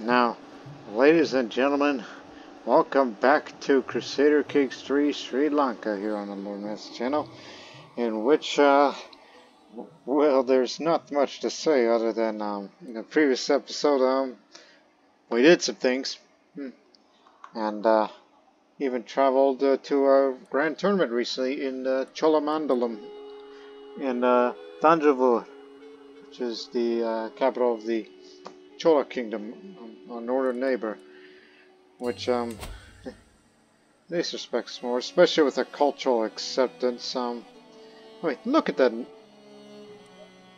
Now, ladies and gentlemen, welcome back to Crusader Kings 3 Sri Lanka here on the Lord Master channel, in which, uh, well, there's not much to say other than, um, in the previous episode, um, we did some things, hmm, and, uh, even traveled uh, to a grand tournament recently in uh, Cholamandalam in uh, Thanjavur, which is the uh, capital of the Chola Kingdom, um, our northern neighbor, which um, these respects more, especially with the cultural acceptance. Um, wait, look at that.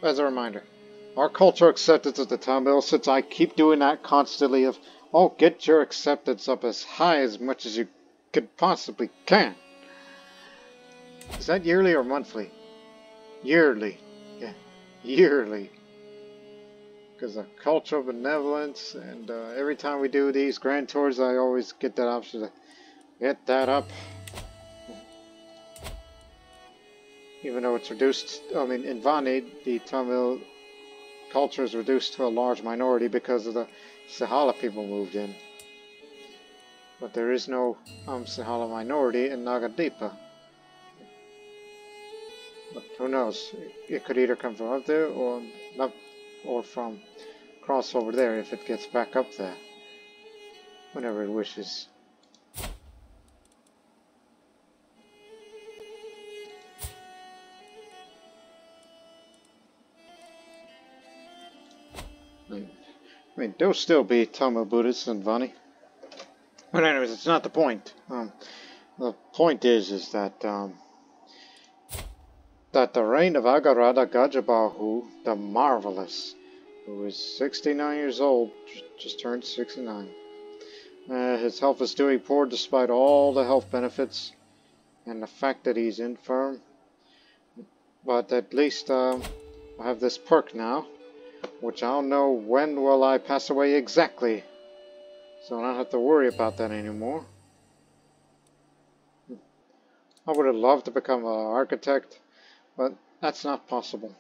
As a reminder, our cultural acceptance of the Tamil, since I keep doing that constantly of, oh, get your acceptance up as high as much as you could possibly can. Is that yearly or monthly? Yearly. Yeah, yearly. Because of cultural benevolence, and uh, every time we do these grand tours, I always get that option to get that up. Even though it's reduced, I mean, in Vani, the Tamil culture is reduced to a large minority because of the Sinhala people moved in. But there is no um, Sinhala minority in Nagadipa But who knows? It could either come from up there or not, or from cross over there if it gets back up there. Whenever it wishes. I mean, there'll still be Tamil Buddhists in Vani. But anyways, it's not the point. Um, the point is, is that um, that the reign of Agarada Gajabahu the Marvelous, who is 69 years old, just turned 69. Uh, his health is doing poor despite all the health benefits and the fact that he's infirm. But at least uh, I have this perk now, which I'll know when will I pass away exactly. So I don't have to worry about that anymore. I would have loved to become an architect, but that's not possible.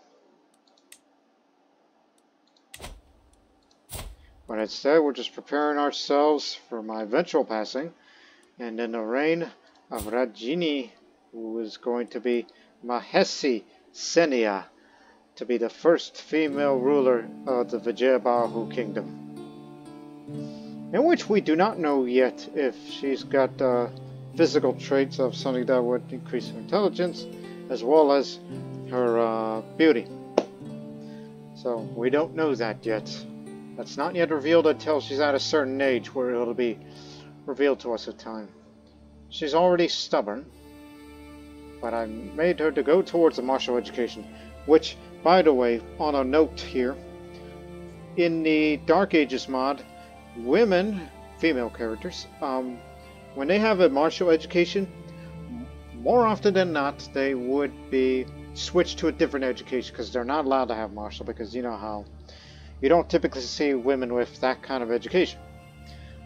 But instead, we're just preparing ourselves for my eventual passing, and in the reign of Rajini, who is going to be Mahesi Senia, to be the first female ruler of the Vijayabahu kingdom in which we do not know yet if she's got uh, physical traits of something that would increase her intelligence as well as her uh, beauty. So we don't know that yet. That's not yet revealed until she's at a certain age where it'll be revealed to us in time. She's already stubborn, but I made her to go towards the martial education, which, by the way, on a note here, in the Dark Ages mod, women, female characters, um, when they have a martial education, more often than not, they would be switched to a different education because they're not allowed to have martial because you know how you don't typically see women with that kind of education.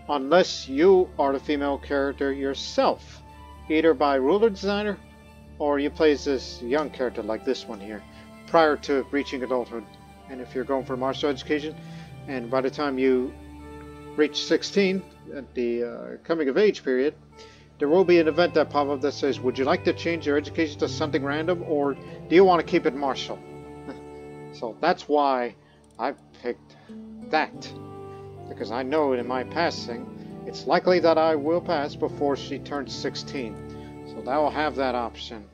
Unless you are the female character yourself either by ruler designer or you play as this young character like this one here prior to reaching adulthood. And if you're going for martial education and by the time you reach 16 at the uh, coming of age period, there will be an event that pop up that says, would you like to change your education to something random or do you want to keep it martial? so that's why I picked that. Because I know in my passing, it's likely that I will pass before she turns 16. So that will have that option.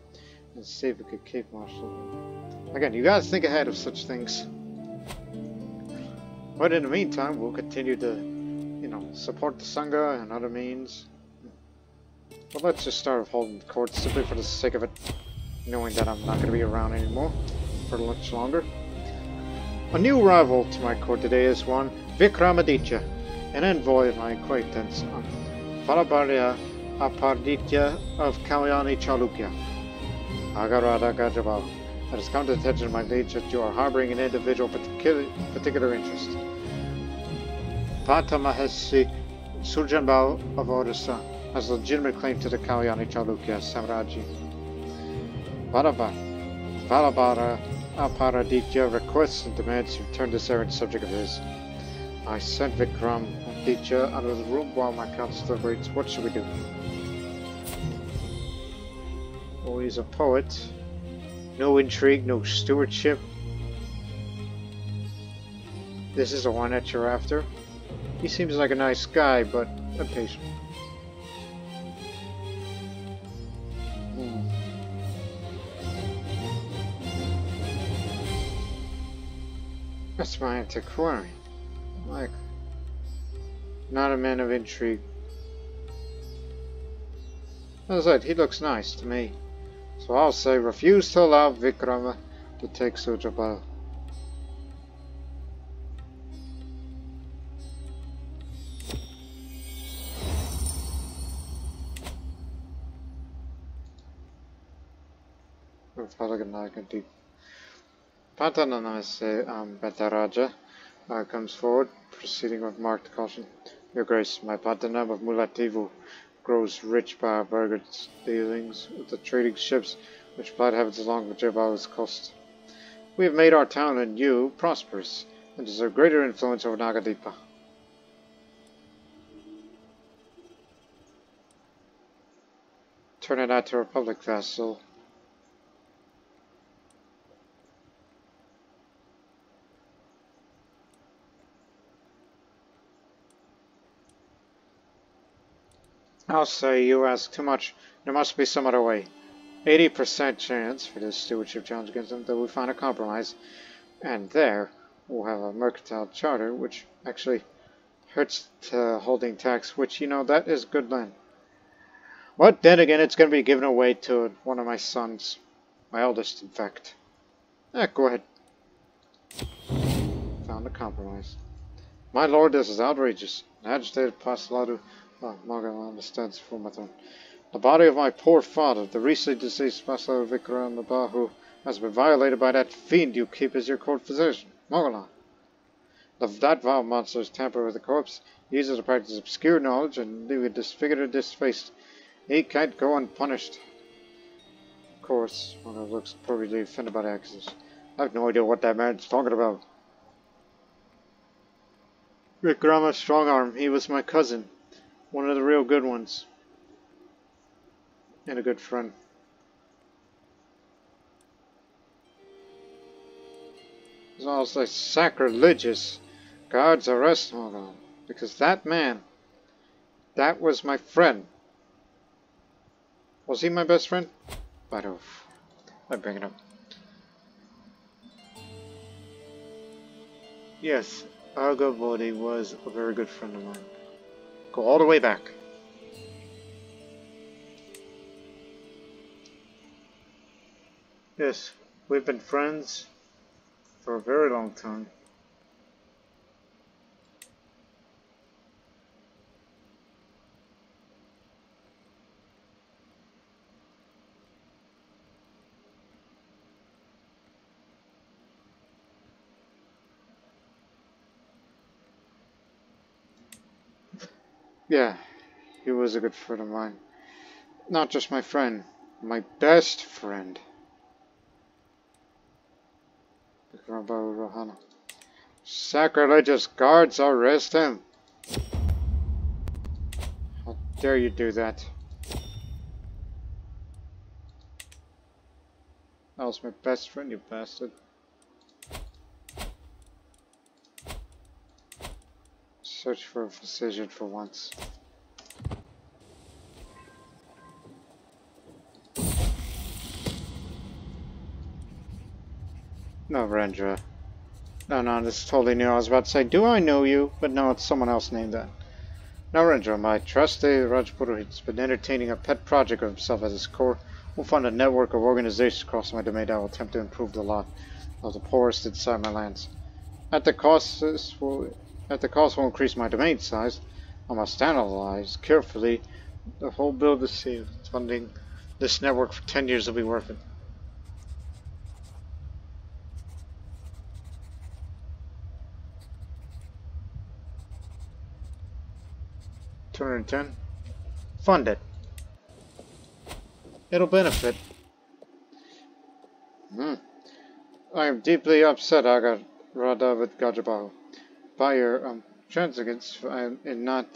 And see if we could keep martial. Again, you guys think ahead of such things. But in the meantime, we'll continue to you know, support the Sangha and other means. But let's just start holding the court simply for the sake of it, knowing that I'm not going to be around anymore for much longer. A new arrival to my court today is one Vikramaditya, an envoy of my acquaintance, Falabarya Aparditya of Kalyani Chalukya, Agarada Gajabahu. It has come to the attention of my liege that you are harboring an individual particular, particular interest. Pata Mahesi Surjanbal of Odisha has a legitimate claim to the Kalyani Chalukya Samraji. Bharavan, Valabhara Aparaditya requests and demands to turn this errant subject of his. I sent Vikram Aditya out of the room while my council deliberates. What should we do? Oh, he's a poet. No intrigue, no stewardship. This is the one that you're after. He seems like a nice guy, but impatient. That's my antiquary. Like, not a man of intrigue. As I said, he looks nice to me. So I'll say refuse to allow Vikrama to take Sujabal. Palaganagati. Patananase um, Betaraja uh, comes forward, proceeding with marked caution. Your Grace, my Patanam of Mulativu grows rich by our bargains dealings with the trading ships which ply habits along the Jabala's coast. We have made our town and you prosperous, and deserve greater influence over Nagadipa. Turn it out to Republic vassal. I'll say you ask too much. There must be some other way. 80% chance for this stewardship challenge against them that we find a compromise. And there, we'll have a mercantile charter, which actually hurts to holding tax, which, you know, that is good land. But then again, it's going to be given away to one of my sons. My eldest, in fact. Eh, go ahead. Found a compromise. My lord, this is outrageous. Agitated Passaladu Morgan understands for. The body of my poor father, the recently deceased Master Vikram Bahu, has been violated by that fiend you keep as your court physician, Mogalan. If that vile monster has tampered with the corpse, uses to practice obscure knowledge and leave it disfigured or disfaced. He can't go unpunished. Of course, one looks appropriately offended by the accusation. I have no idea what that man's talking about. Rikrama's strong arm, he was my cousin. One of the real good ones. And a good friend. It's also sacrilegious. God's arrest on. Because that man, that was my friend. Was he my best friend? But oh, I bring it up. Yes, Argobody was a very good friend of mine. Go all the way back. Yes, we've been friends for a very long time. Yeah, he was a good friend of mine. Not just my friend, my best friend. Rohana. Sacrilegious guards, arrest him! How dare you do that? That was my best friend, you bastard. Search for a physician for once. No, Rendra. No, no, this is totally new. I was about to say, do I know you? But no, it's someone else named that. Narendra, my trusty Rajpurohit's been entertaining a pet project of himself at his core. We'll fund a network of organizations across my domain that will attempt to improve the lot of the poorest inside my lands. At the cost, this will that the cost will increase my domain size, I must analyze carefully the whole bill to see if funding this network for 10 years will be worth it. Two hundred ten. Fund it. It'll benefit. Hmm. I am deeply upset, Agar with Gajabahu by your um, transigents and not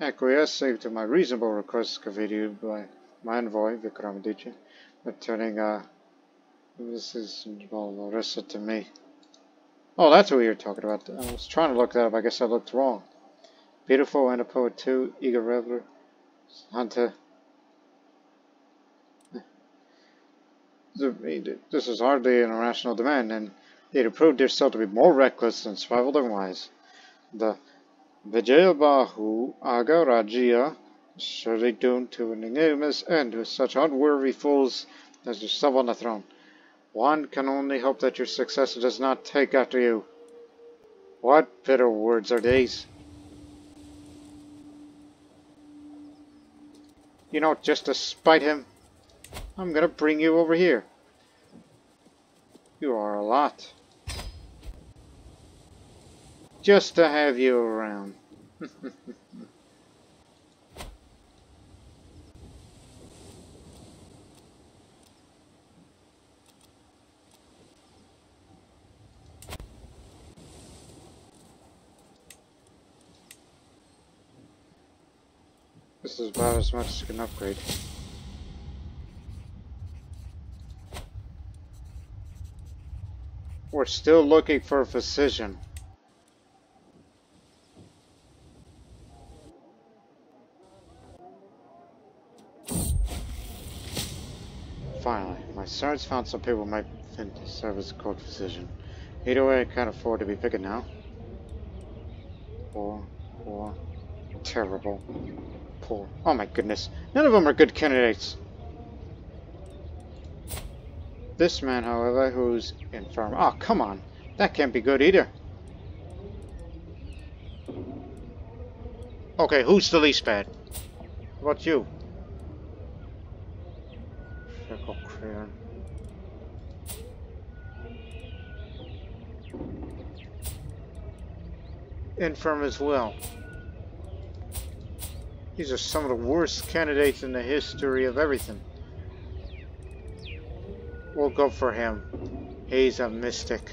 acquiescing to my reasonable request conveyed by my envoy, Vikramaditya, returning uh, this is well, Larissa to me. Oh, that's what you're talking about. I was trying to look that up. I guess I looked wrong. Beautiful and a poet too. Eager reveler. Hunter. This is hardly an irrational demand, and they have proved themselves to be more reckless than survival than wise. The Vijayabahu Aga surely doomed to an ignominious end with such unworthy fools as yourself on the throne. One can only hope that your successor does not take after you. What bitter words are these? You know, just to spite him, I'm gonna bring you over here. You are a lot. Just to have you around. This is about as much as you can upgrade. We're still looking for a physician. Sergeants found some people might serve as a court physician. Either way, I can't afford to be picking now. Poor, poor, terrible poor. Oh my goodness. None of them are good candidates. This man, however, who's infirm. Oh, come on. That can't be good either. Okay, who's the least bad? How about you? Freckle crayon. Infirm as well. These are some of the worst candidates in the history of everything. We'll go for him. He's a mystic.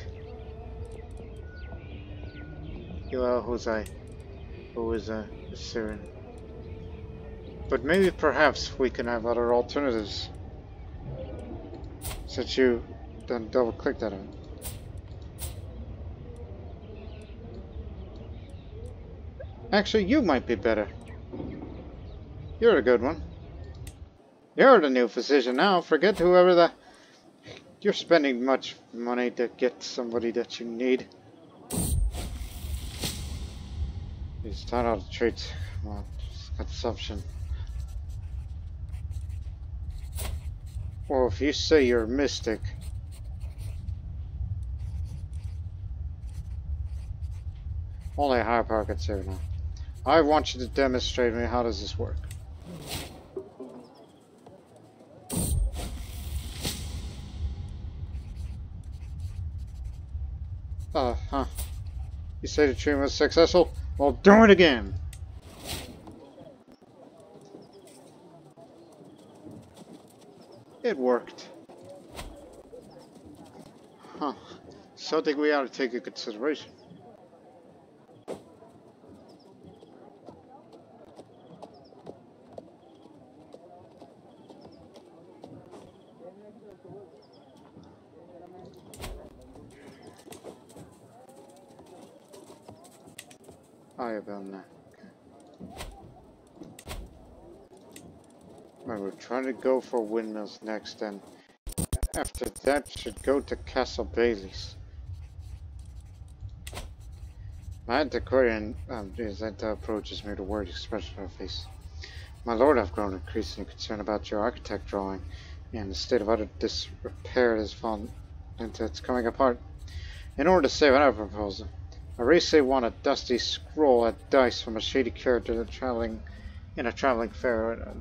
Hillel Hosai, who is a Syrian. But maybe perhaps we can have other alternatives. Since you done double clicked that on. Actually, you might be better. You're a good one. You're the new physician now. Forget whoever the... You're spending much money to get somebody that you need. He's taught how to treat well, consumption. Well, if you say you're a mystic... Only higher power can now. I want you to demonstrate me how does this work. Uh, huh. You say the treatment was successful? Well, do it again! It worked. Huh. Something we ought to take into consideration. higher than that. Okay. Right, to go for windmills next, and after that should go to Castle Bailey's. My antiquarian um, that approaches me a worried expression on her face. My lord, I've grown increasingly concerned about your architect drawing, and the state of utter disrepair it has fallen into its coming apart. In order to save it, I another proposal, Arise won a dusty scroll at dice from a shady character traveling in a traveling fair. A,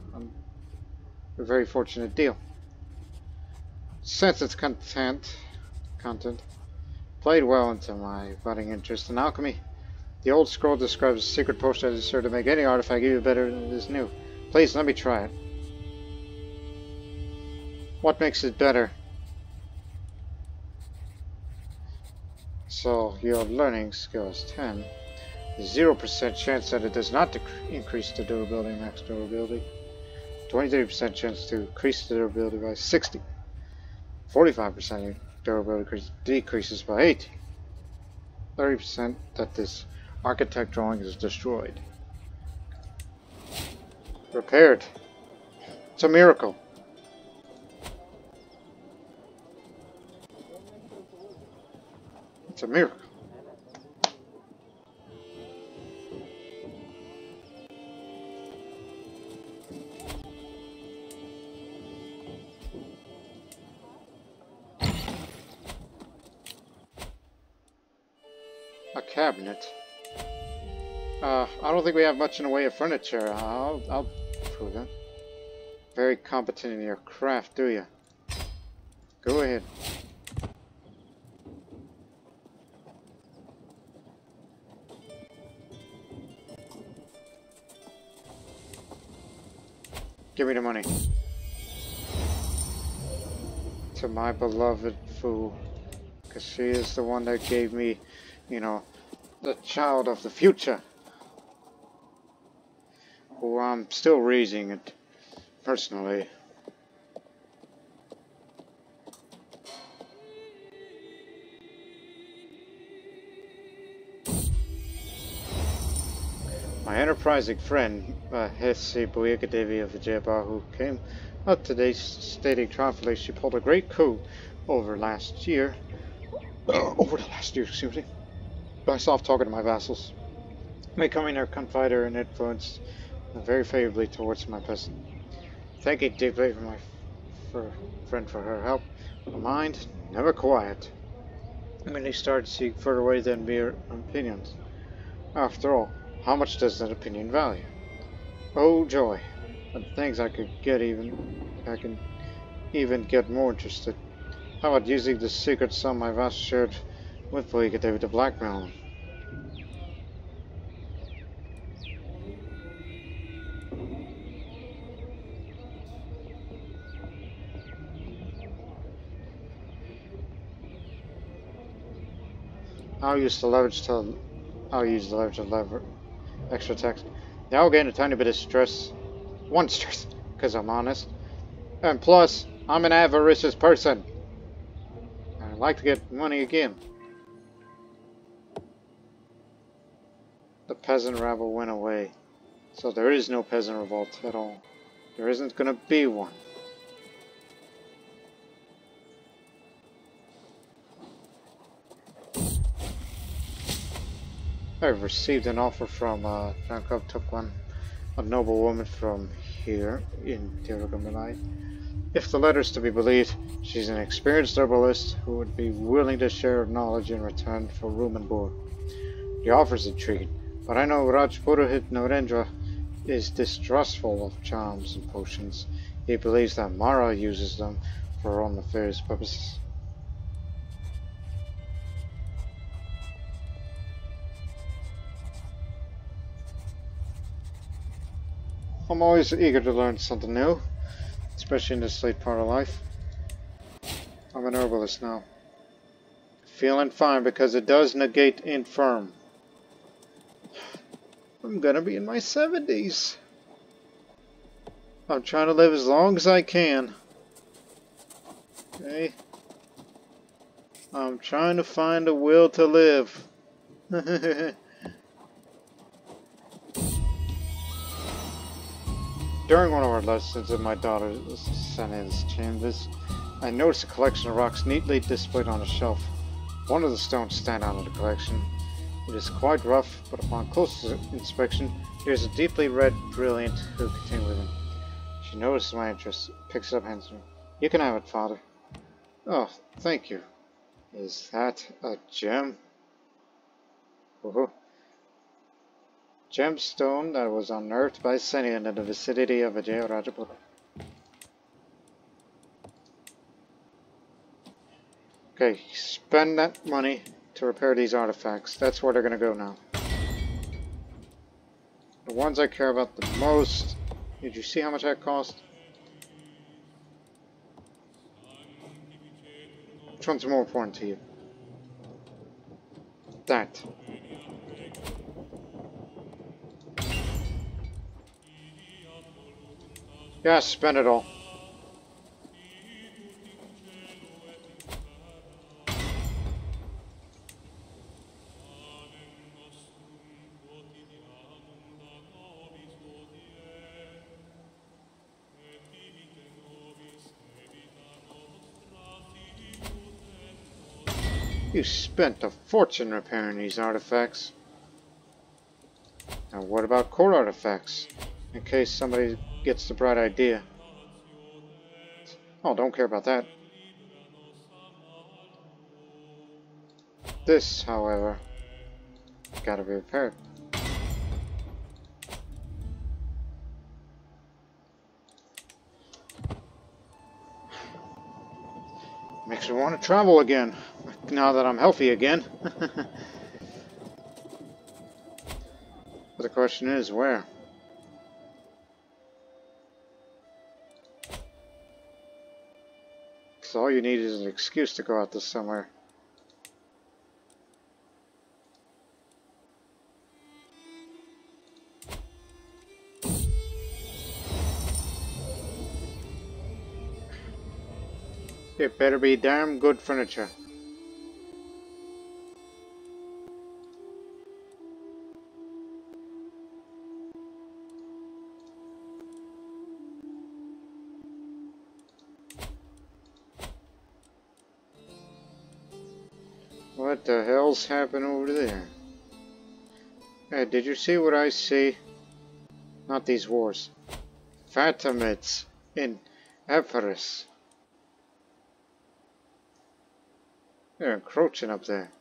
a, very fortunate deal. Since its content, content played well into my budding interest in alchemy. The old scroll describes a secret potion that is sure to make any artifact even better than this new. Please, let me try it. What makes it better? So your learning skill is 10. 0% chance that it does not increase the durability, max durability. 23% chance to increase the durability by 60. 45% durability decreases by 80. 30% that this architect drawing is destroyed. Repaired. It's a miracle. It's a miracle. Cabinet. Uh, I don't think we have much in the way of furniture. I'll, I'll prove it. Very competent in your craft, do you? Go ahead. Give me the money. To my beloved fool. Because she is the one that gave me, you know, the child of the future. Who I'm still raising it, personally. My enterprising friend, uh, Hesse Devi of the who came out today stating triumphantly she pulled a great coup over last year. Uh, over the last year, excuse me. Soft talking to my vassals. Becoming their confider and influence very favorably towards my peasant. Thank you deeply for my for friend for her help. My mind never quiet. I mean, he started to seek further away than mere opinions. After all, how much does that opinion value? Oh joy! The things I could get even, I can even get more interested. How about using the secret some my vast shared with Boyega David to blackmail him? I'll use the leverage to I'll use the leverage to lever extra text. Now I'll gain a tiny bit of stress. One stress, because I'm honest. And plus, I'm an avaricious person. I'd like to get money again. The peasant rabble went away. So there is no peasant revolt at all. There isn't going to be one. I've received an offer from uh, Frankov took one, a noble woman from here in Tirugumilai. If the letter is to be believed, she's an experienced herbalist who would be willing to share knowledge in return for room and board. The offer is intriguing, but I know Rajpurohit Narendra is distrustful of charms and potions. He believes that Mara uses them for her own nefarious purposes. I'm always eager to learn something new, especially in this late part of life. I'm an herbalist now. Feeling fine because it does negate infirm. I'm gonna be in my 70s. I'm trying to live as long as I can. Okay? I'm trying to find a will to live. During one of our lessons in my daughter Sene's chambers, I noticed a collection of rocks neatly displayed on a shelf. One of the stones stand out in the collection. It is quite rough, but upon closer inspection, there is a deeply red brilliant who contained within. She notices my interest, picks it up, hands me. You can have it, father. Oh, thank you. Is that a gem? Woohoo gemstone that was unearthed by Senian in the vicinity of Vijayarajapura. Okay, spend that money to repair these artifacts. That's where they're to go now. The ones I care about the most... Did you see how much that cost? Which one's more important to you? That. Yeah, spend it all. You spent a fortune repairing these artifacts. Now what about core artifacts? In case somebody gets the bright idea. Oh, don't care about that. This, however, gotta be repaired. Makes me want to travel again, now that I'm healthy again. but the question is, where? You need is an excuse to go out this summer. It better be damn good furniture. Happened over there? Hey, did you see what I see? Not these wars. Fatimids in Epirus. They're encroaching up there.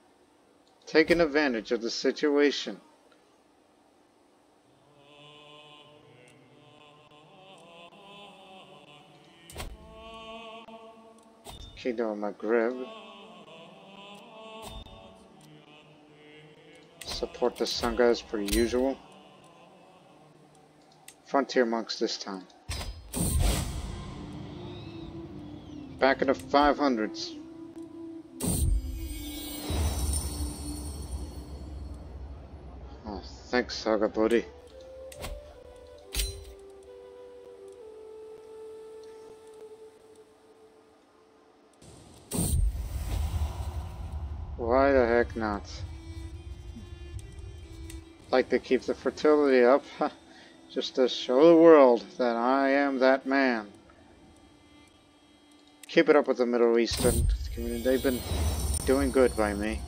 Taking advantage of the situation. Kingdom of Maghreb. Support the Sangha as per usual. Frontier monks this time. Back in the 500s. Thanks, Saga Buddy. Why the heck not? Like to keep the fertility up, just to show the world that I am that man. Keep it up with the Middle Eastern community. They've been doing good by me.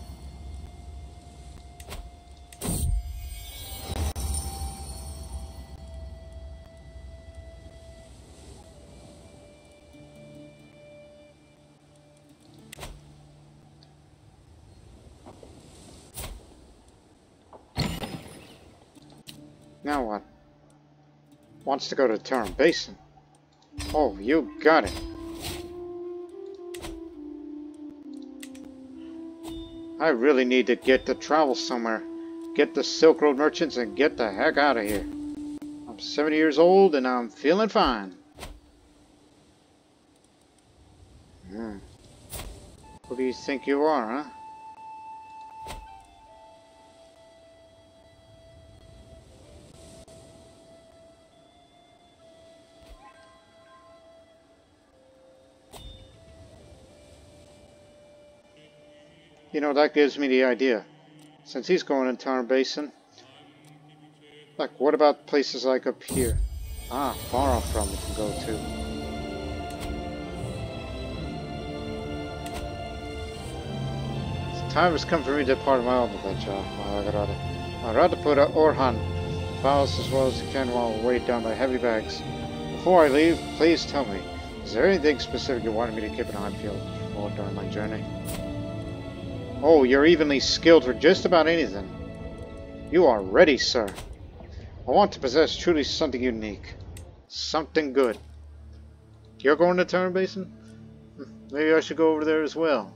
Wants to go to Tarim Basin. Oh, you got it. I really need to get to travel somewhere. Get the Silk Road merchants and get the heck out of here. I'm 70 years old and I'm feeling fine. Hmm. Who do you think you are, huh? You know, that gives me the idea. Since he's going in Tarim Basin, like, what about places like up here? Ah, far off from we can go to. The time has come for me to depart my own I'd rather put a Orhan files as well as you can while weighed down by heavy bags. Before I leave, please tell me, is there anything specific you wanted me to keep an eye peeled for during my journey? Oh, you're evenly skilled for just about anything. You are ready, sir. I want to possess truly something unique. Something good. You're going to Tarim Basin? Maybe I should go over there as well.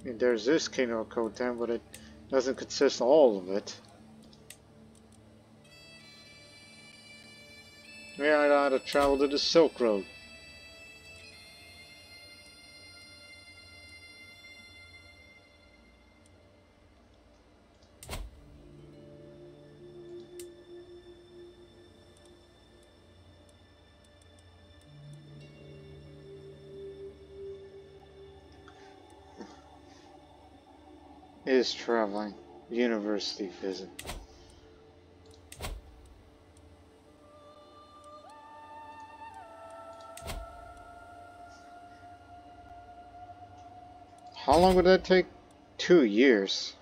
I mean, there's this Kingdom of Khotan, but it doesn't consist all of it. Maybe I ought to travel to the Silk Road. Is traveling. University visit. How long would that take? Two years.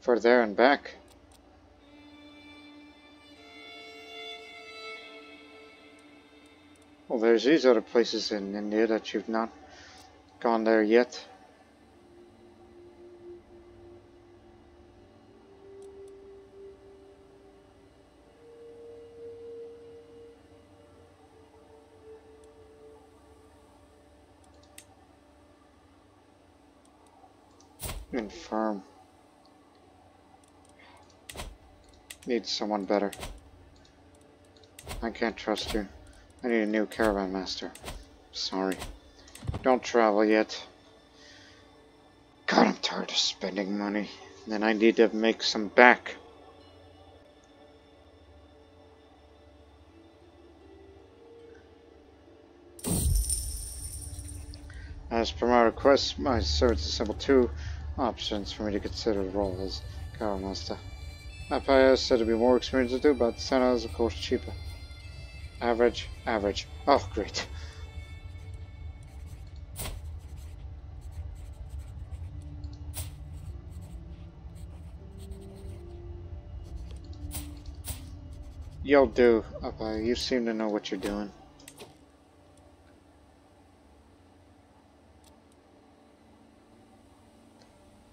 For there and back. Well, there's these other places in India that you've not gone there yet. Infirm. Need someone better. I can't trust you. I need a new caravan master. Sorry. Don't travel yet. God, I'm tired of spending money. Then I need to make some back. As per my request, my servants assembled two options for me to consider the role as Caravan Master. Apaya said to be more experienced to do, but Senna is of course cheaper. Average, average. Oh, great. You'll do, Apaya. You seem to know what you're doing.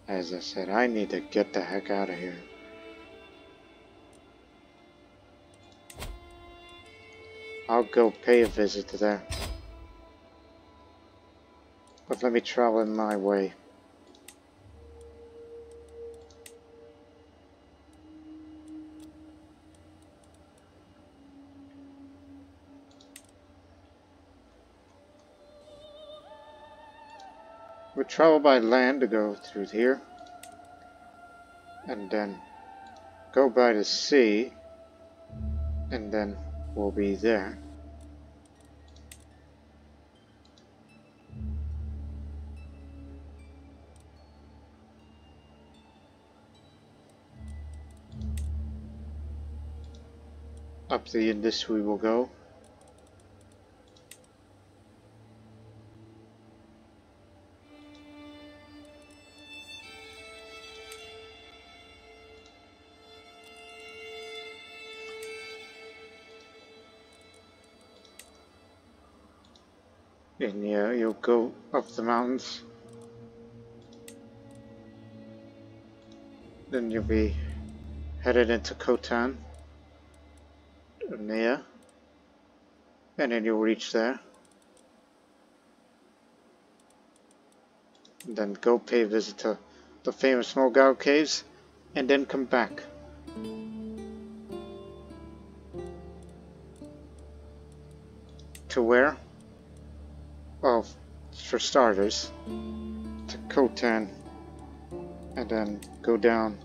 As I said, I need to get the heck out of here. I'll go pay a visit to there. But let me travel in my way. We travel by land to go through here. And then go by the sea. And then we'll be there. Up the Indus we will go. And yeah, you'll go up the mountains. Then you'll be headed into Khotan. Near. And then you'll reach there. Then go pay a visit to the famous Mogao Caves. And then come back. To where? Well, for starters, to Khotan, and then go down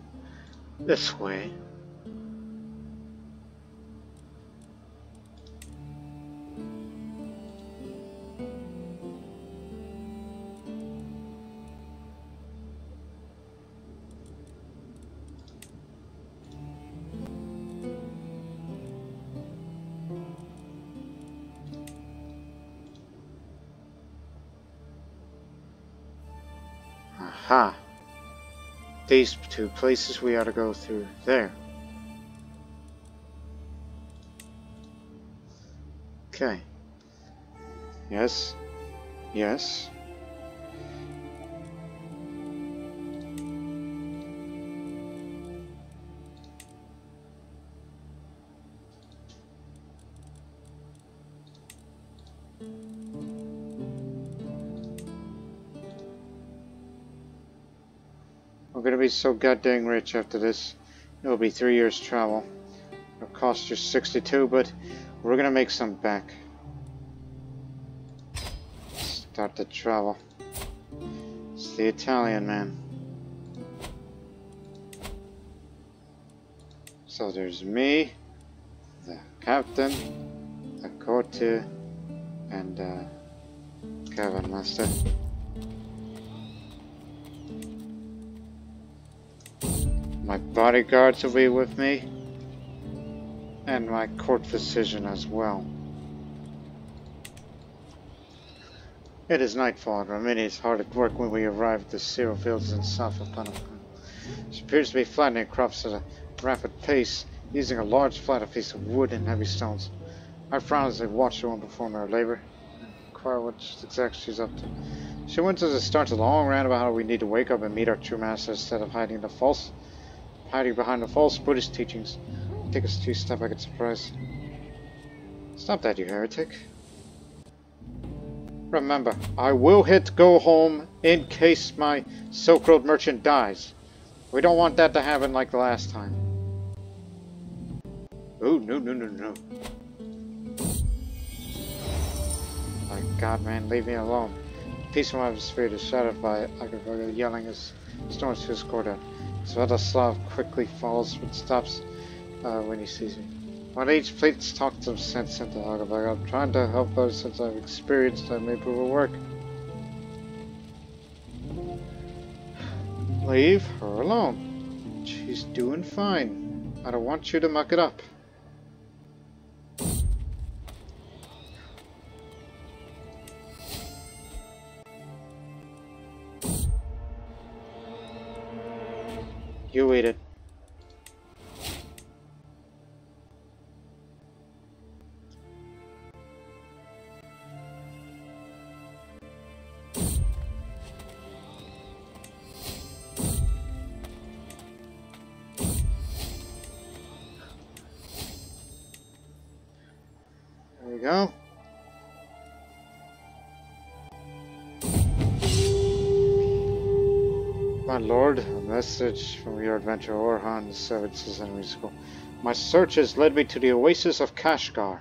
this way. These two places we ought to go through there. Okay. Yes. Yes. So goddamn rich after this. It'll be three years travel. It'll cost you 62, but we're gonna make some back. Start to travel. It's the Italian man. So there's me, the captain, the courtier, and uh, cabin, Master. My bodyguards will be with me, and my court physician as well. It is nightfall, and Romania is hard at work when we arrive at the cereal fields in south of Panama. She appears to be flattening crops at a rapid pace, using a large flat piece of wood and heavy stones. I frown as I watch the woman perform her labor, and inquire what exactly she's up to. She went to start a long rant about how we need to wake up and meet our true master instead of hiding the false, hiding behind the false Buddhist teachings. Take us two step I in surprise. Stop that, you heretic. Remember, I will hit go home in case my Silk Road merchant dies. We don't want that to happen like the last time. Oh, no, no, no, no. My god, man, leave me alone. The peaceful atmosphere is shattered by Agavarga yelling his storms to his quarter. Svetoslav quickly follows but stops uh, when he sees me. When each please talk some sense into Agavarga. I'm trying to help her since I've experienced I may prove it work. Leave her alone. She's doing fine. I don't want you to muck it up. You eat it. There we go. My lord, message from your adventurer Orhan Services Enemy School. My search has led me to the oasis of Kashgar.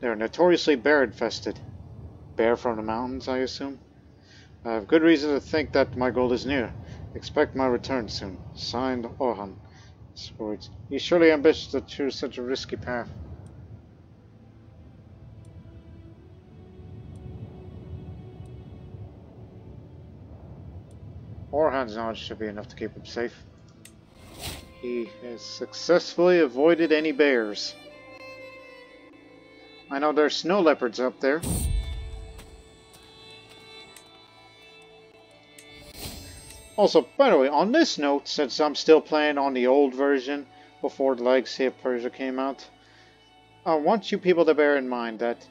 They are notoriously bear infested. Bear from the mountains, I assume? I have good reason to think that my goal is near. Expect my return soon. Signed, Orhan. Sports. You surely ambitious to choose such a risky path. Orhan's knowledge should be enough to keep him safe. He has successfully avoided any bears. I know there's snow leopards up there. Also, by the way, on this note, since I'm still playing on the old version before the Legacy of Persia came out, I want you people to bear in mind that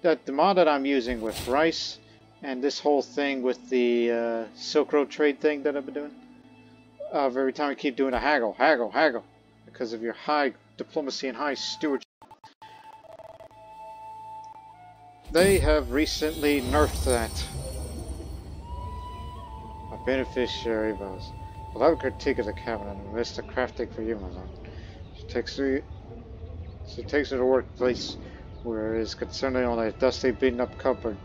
that the mod that I'm using with RICE and this whole thing with the uh, Silk Road trade thing that I've been doing, uh, every time I keep doing a haggle, haggle, haggle, because of your high diplomacy and high stewardship. They have recently nerfed that. A beneficiary boss. Well, I would critique of the cabinet miss crafting for you, my lord. She takes she takes her to workplace where it is concerning on a dusty, beaten up cupboard.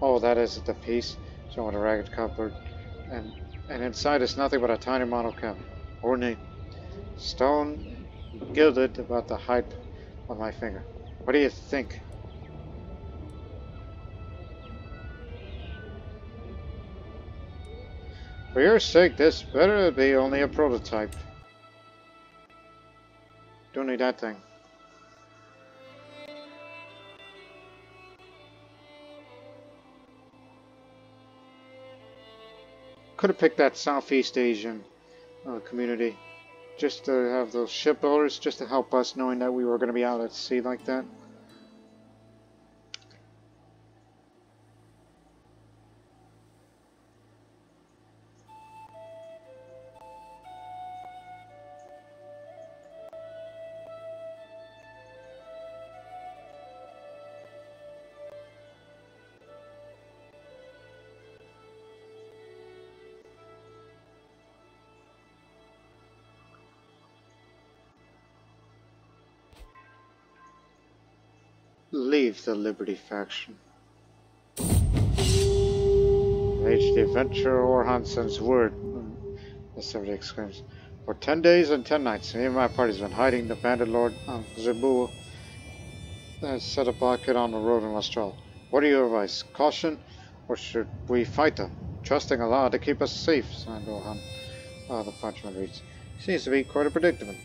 Oh, that isn't the piece. Showing a ragged cupboard. And and inside is nothing but a tiny cabinet. Ornate. Stone gilded about the height of my finger. What do you think? For your sake, this better be only a prototype. Don't need that thing. Could have picked that Southeast Asian uh, community just to have those shipbuilders just to help us knowing that we were going to be out at sea like that. The Liberty faction. Age the adventurer Orhan sends word. The somebody exclaims. For ten days and ten nights, me and my party's been hiding the bandit lord um, Zebu has set a blockade on the road in Lestral. What do you advise? Caution, or should we fight them? Trusting Allah to keep us safe, signed Orhan. Ah, the parchment reads. Seems to be quite a predicament.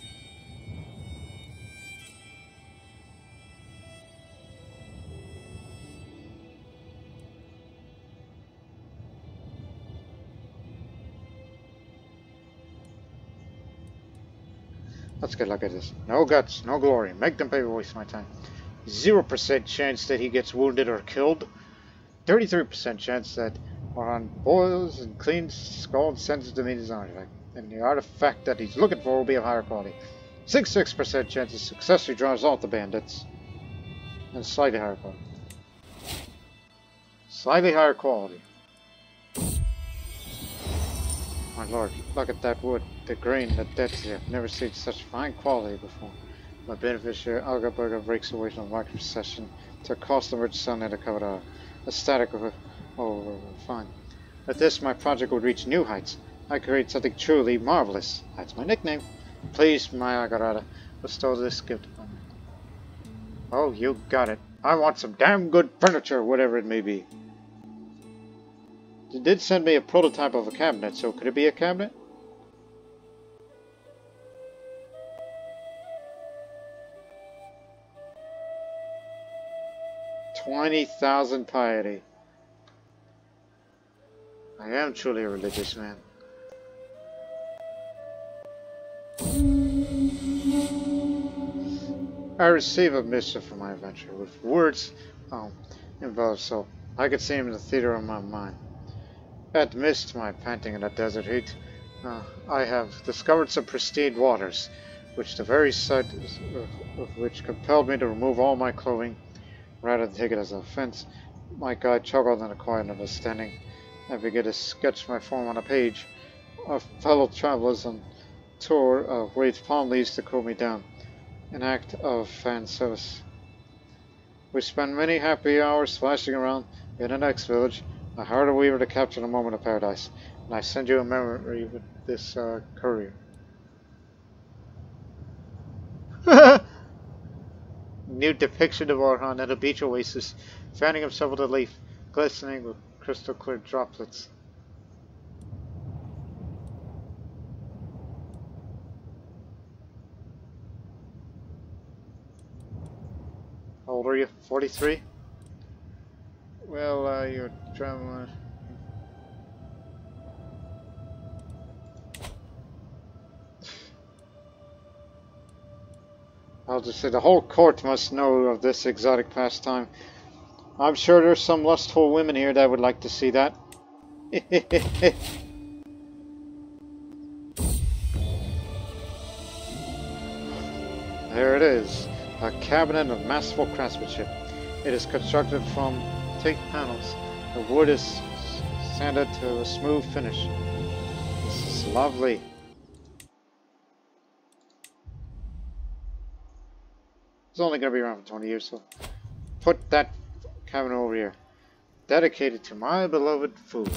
Let's get a look at this. No guts, no glory. Make them pay for waste my time. 0% chance that he gets wounded or killed. 33% chance that Orhan boils and cleans skull and sends it to meet his artifact. And the artifact that he's looking for will be of higher quality. 66% chance he successfully draws out the bandits. And slightly higher quality. Slightly higher quality. My lord, look at that wood, the grain, the density. I've never seen such fine quality before. My beneficiary, Algaburger, breaks away from the market procession to accost the rich sun at a covered A static of a, oh, fine. With this, my project would reach new heights. I create something truly marvelous. That's my nickname. Please, my Agarada, bestow this gift upon me. Oh, you got it. I want some damn good furniture, whatever it may be. It did send me a prototype of a cabinet, so could it be a cabinet? Twenty thousand piety. I am truly a religious man. I receive a mission from my adventure with words um, involved, so I could see him in the theater of my mind. At missed my panting in that desert heat, uh, I have discovered some pristine waters, which the very sight of which compelled me to remove all my clothing, rather than take it as an offense. My guide chuckled in a quiet understanding, and began to sketch my form on a page. Our fellow travelers on tour uh, waved palm leaves to cool me down, an act of fan service. We spent many happy hours splashing around in the next village, I hired a weaver to capture the moment of paradise, and I send you a memory with this uh, courier. New depiction of Orhan at a beach oasis, fanning himself with a leaf, glistening with crystal clear droplets. How old are you? 43? Well, uh, you're traveling. I'll just say the whole court must know of this exotic pastime. I'm sure there's some lustful women here that would like to see that. there it is, a cabinet of masterful craftsmanship. It is constructed from teak panels. The wood is sanded to a smooth finish. This is lovely. It's only going to be around for 20 years, so put that cabinet over here. Dedicated to my beloved food.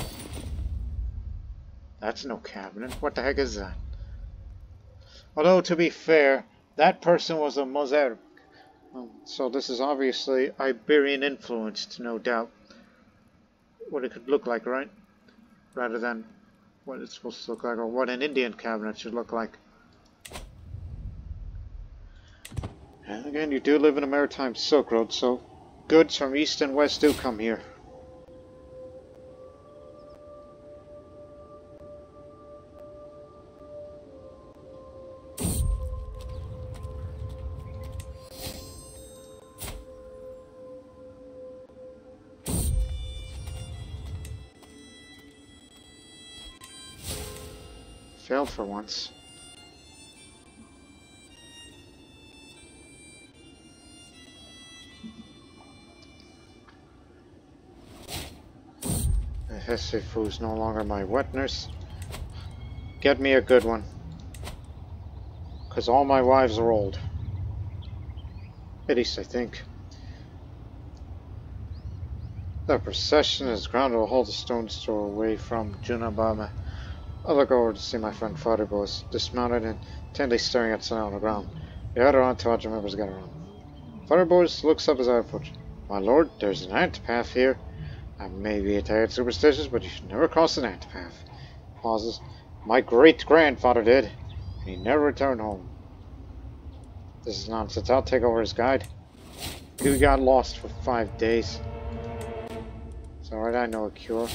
That's no cabinet. What the heck is that? Although, to be fair, that person was a Mozart so this is obviously Iberian influenced, no doubt. What it could look like, right? Rather than what it's supposed to look like, or what an Indian cabinet should look like. And again, you do live in a maritime Silk Road, so goods from east and west do come here. For once. Hesifu is no longer my wet nurse. Get me a good one. Because all my wives are old. At least I think. The procession is grounded to hold the stone's throw away from Junabama. I look over to see my friend Fatherboys, dismounted and intently staring at Sana on the ground. The other entourage members get around. Fatherboys looks up as I approach. My lord, there's an ant path here. I may be a tad superstitious, but you should never cross an ant path. Pauses. My great grandfather did, and he never returned home. This is nonsense. I'll take over his guide. We got lost for five days. It's alright, I know a cure.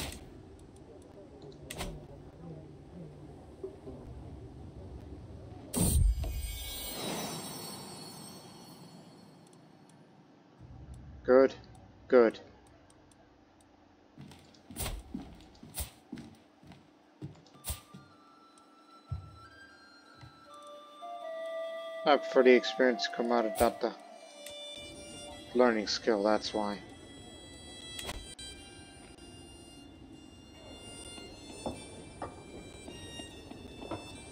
Good, good. I prefer the experience come out of learning skill, that's why.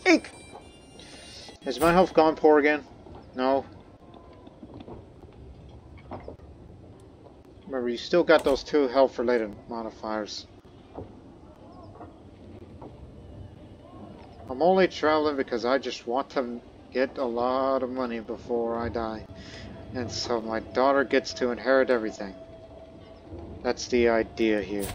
Eek! Is my health gone poor again? No. You still got those two health-related modifiers. I'm only traveling because I just want to get a lot of money before I die. And so my daughter gets to inherit everything. That's the idea here.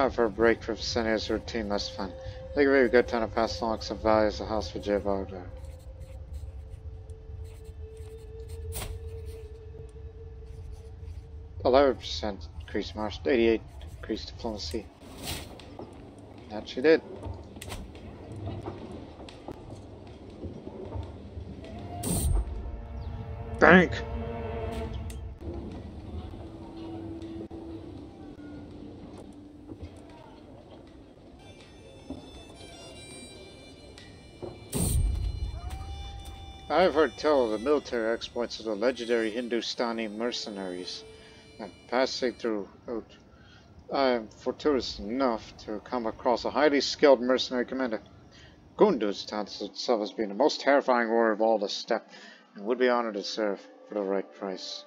Time for a break from Senia's routine, less fun. Be a good time to pass along some values to the house for J. Barter. Eleven percent increased march, eighty-eight increased diplomacy. That she did. Bank. I have heard tell of the military exploits of the legendary Hindustani mercenaries. And passing through I am fortuitous enough to come across a highly skilled mercenary commander. Gunduz touts itself as being the most terrifying warrior of all the steppe, and would be honored to serve for the right price.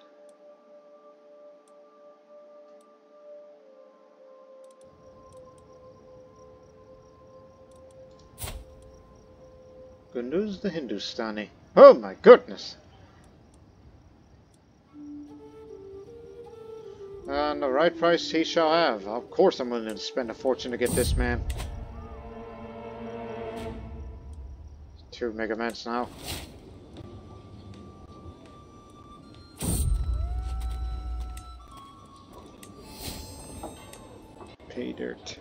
Gunduz the Hindustani. Oh my goodness! And the right price he shall have. Of course I'm willing to spend a fortune to get this man. Two megaments now. Pay dirt.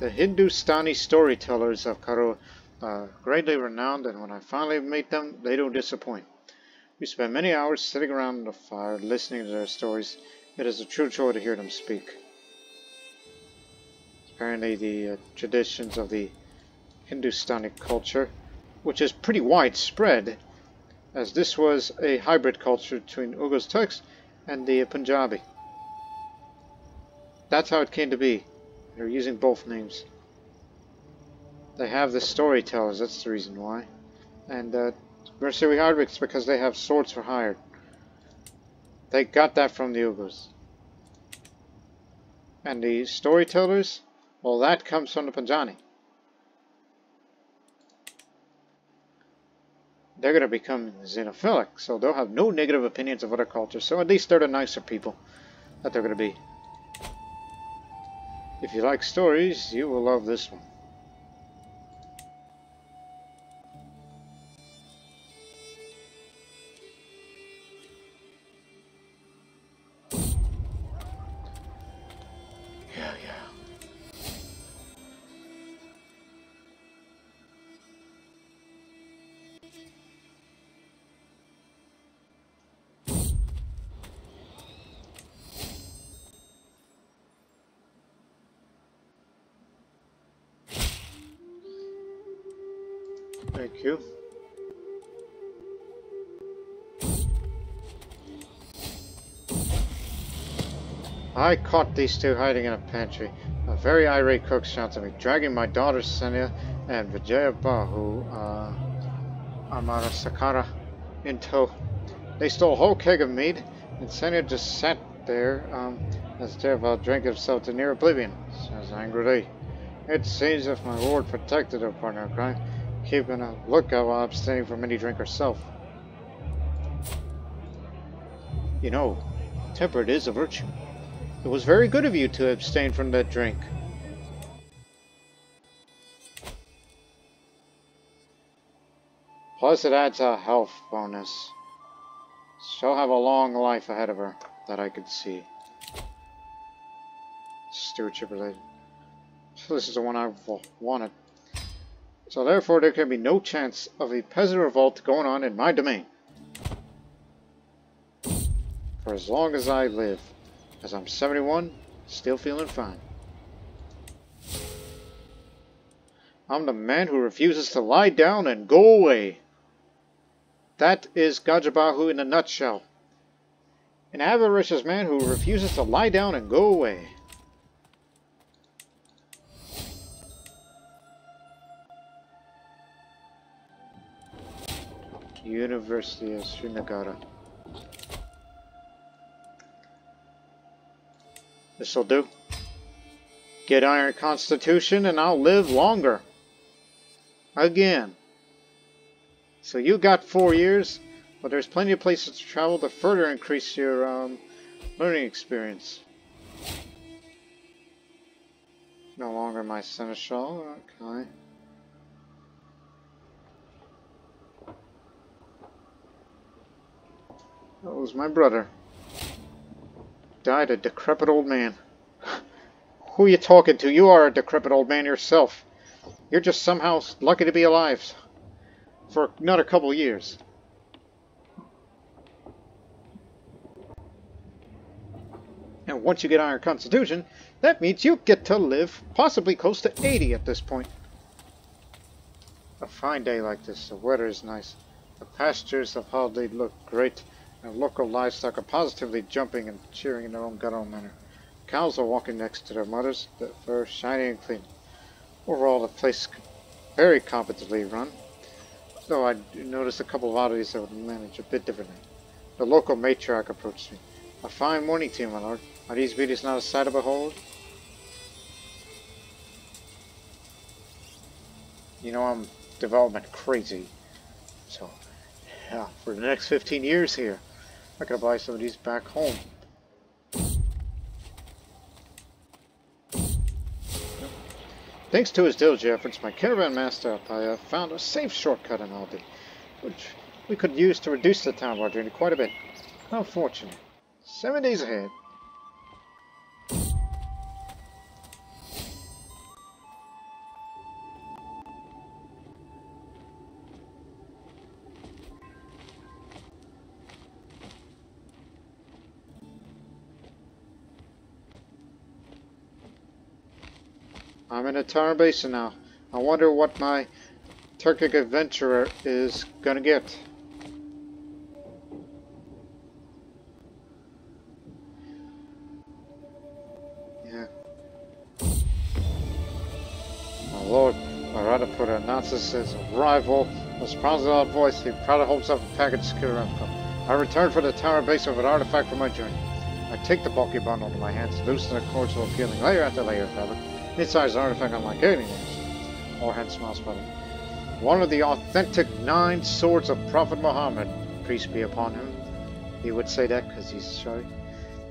The Hindustani storytellers of Karo uh, greatly renowned, and when I finally meet them, they don't disappoint. We spend many hours sitting around the fire, listening to their stories. It is a true joy to hear them speak. Apparently, the uh, traditions of the Hindustani culture, which is pretty widespread, as this was a hybrid culture between Uyghurs Turks and the Punjabi. That's how it came to be. They're using both names. They have the storytellers, that's the reason why. And uh, Mercenary Hardwicks because they have swords for hire. They got that from the Uyghurs. And the storytellers, well that comes from the Punjabi. They're going to become xenophilic, so they'll have no negative opinions of other cultures. So at least they're the nicer people that they're going to be. If you like stories, you will love this one. I caught these two hiding in a pantry. A very irate cook shouts at me, dragging my daughter Senya and Vijaya Bahu, uh, Amara Sakara, in tow. They stole a whole keg of mead, and Senya just sat there, um, as terrified, drank himself to near oblivion, says angrily. It seems if my lord protected her partner in crime, keeping a lookout while abstaining from any drink herself. You know, temperate is a virtue. It was very good of you to abstain from that drink. Plus it adds a health bonus. She'll have a long life ahead of her that I could see. Stewardship related. So this is the one I wanted. So therefore there can be no chance of a peasant revolt going on in my domain. For as long as I live. As I'm 71, still feeling fine. I'm the man who refuses to lie down and go away. That is Gajabahu in a nutshell. An avaricious man who refuses to lie down and go away. University of Srinagar. This'll do. Get Iron Constitution and I'll live longer. Again. So you got four years, but there's plenty of places to travel to further increase your um, learning experience. No longer my seneschal, okay. That was my brother. Died a decrepit old man. Who you talking to? You are a decrepit old man yourself. You're just somehow lucky to be alive for another couple years. And once you get Iron Constitution, that means you get to live possibly close to 80 at this point. A fine day like this, the weather is nice. The pastures of Holiday look great and local livestock are positively jumping and cheering in their own guttural manner. Cows are walking next to their mothers, their fur shiny and clean. Overall, the place very competently run, though I noticed a couple of oddities that would manage a bit differently. The local matriarch approached me. A fine morning to you, my lord. Are these beauties not a sight to behold? You know I'm development crazy. So, yeah, for the next 15 years here, I gotta buy some of these back home. Thanks to his diligent efforts, my caravan master Apaya found a safe shortcut in Aldi, which we could use to reduce the time of our journey quite a bit. How fortunate. Seven days ahead. A Tarim Basin now. I wonder what my Turkic adventurer is gonna get. Yeah. My lord, my rather put announces his arrival. A surprisingly loud voice, he proudly holds up a package secure around I return for the Tarim Basin with an artifact for my journey. I take the bulky bundle into my hands, loosen the cords while peeling layer after layer of fabric. Mid-sized artifact unlike anything Or had smiles funny. One of the authentic nine swords of Prophet Muhammad, peace be upon him. He would say that because he's shy.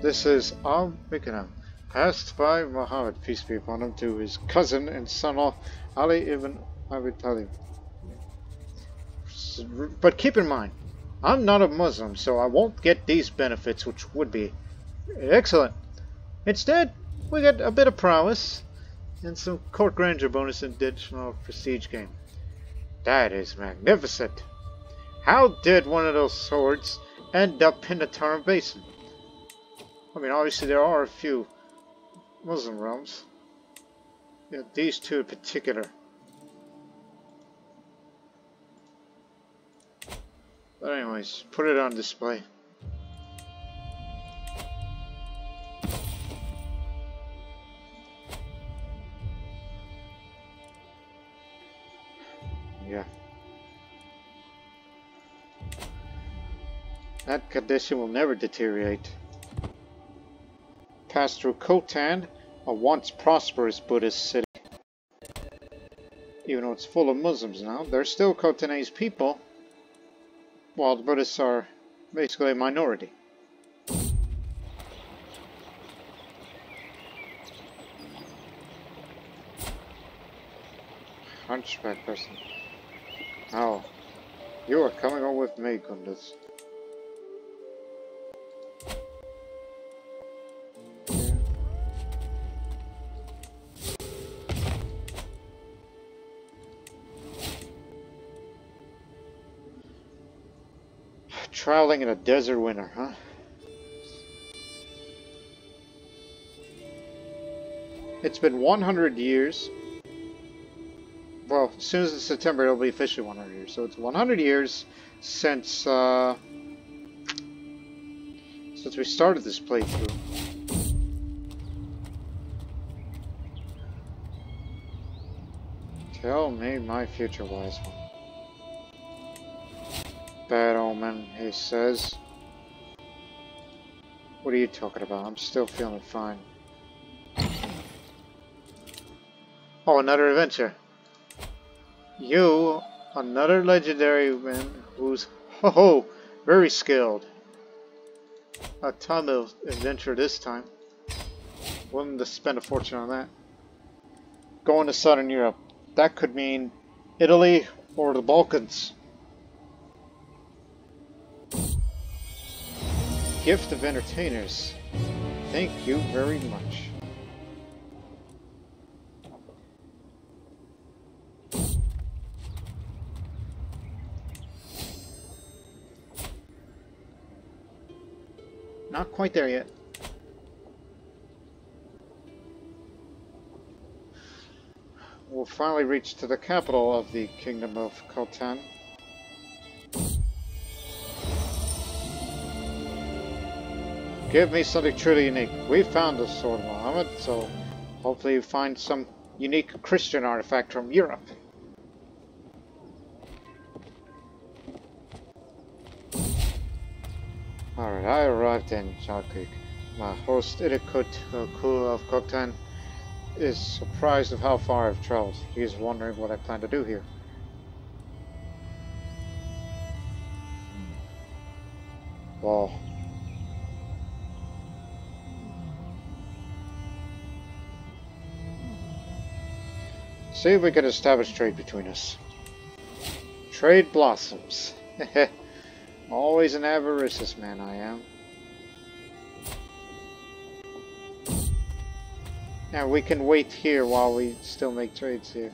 This is Al Mikana, passed by Muhammad, peace be upon him, to his cousin and son-in-law Ali ibn Abi Talib. But keep in mind, I'm not a Muslim, so I won't get these benefits, which would be excellent. Instead, we get a bit of prowess, and some court grandeur bonus and additional prestige gain. That is magnificent. How did one of those swords end up in the Tarim Basin? I mean, obviously there are a few Muslim realms. Yeah, these two in particular. But anyways, put it on display. That condition will never deteriorate. Pass through Khotan, a once prosperous Buddhist city. Even though it's full of Muslims now, they're still Khotanese people, while the Buddhists are basically a minority. Hunchback person. Oh, you are coming on with me, Gunduz. Traveling in a desert winter, huh? It's been 100 years as soon as it's September, it'll be officially 100 years. So it's 100 years since uh, since we started this playthrough. Tell me my future wise one. Bad omen, he says. What are you talking about? I'm still feeling fine. Oh, another adventure. You, another legendary man who's, ho ho, very skilled. A ton of adventure this time. Willing to spend a fortune on that. Going to Southern Europe. That could mean Italy or the Balkans. Gift of entertainers. Thank you very much. Quite there yet. We'll finally reach to the capital of the Kingdom of Khotan. Give me something truly unique. We found the Sword of Muhammad, so hopefully you find some unique Christian artifact from Europe. Alright, I arrived in Jalkik. My host Irikut Ku of Khotan is surprised of how far I've traveled. He's wondering what I plan to do here. Well, see if we can establish trade between us. Trade blossoms. Always an avaricious man I am. Now we can wait here while we still make trades here.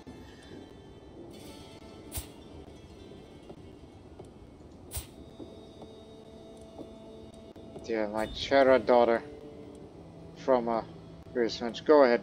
Yeah, my Chera daughter from uh, Go ahead.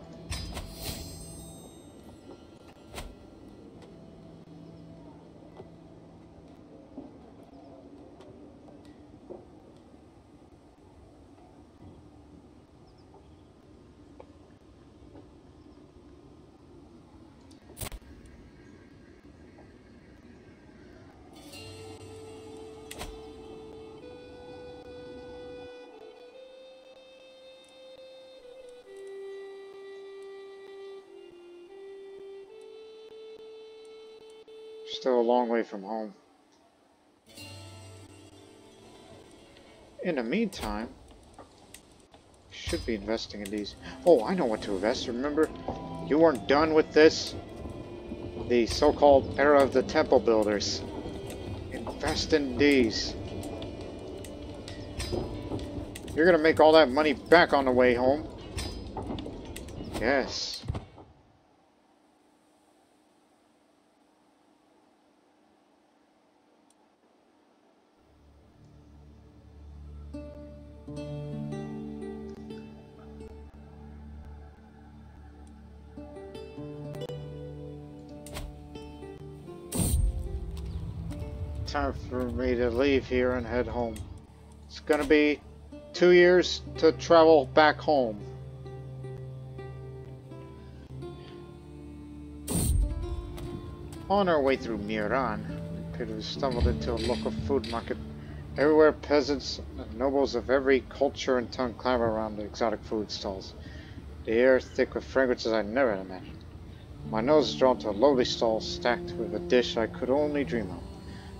Long way from home. In the meantime, should be investing in these. Oh, I know what to invest. Remember, you weren't done with this? The so-called era of the temple builders. Invest in these. You're gonna make all that money back on the way home. Yes. Me to leave here and head home. It's going to be two years to travel back home. On our way through Miran, we could have stumbled into a local food market Everywhere peasants and nobles of every culture and tongue clamor around the exotic food stalls. The air thick with fragrances I never imagined. My nose is drawn to a lowly stall stacked with a dish I could only dream of.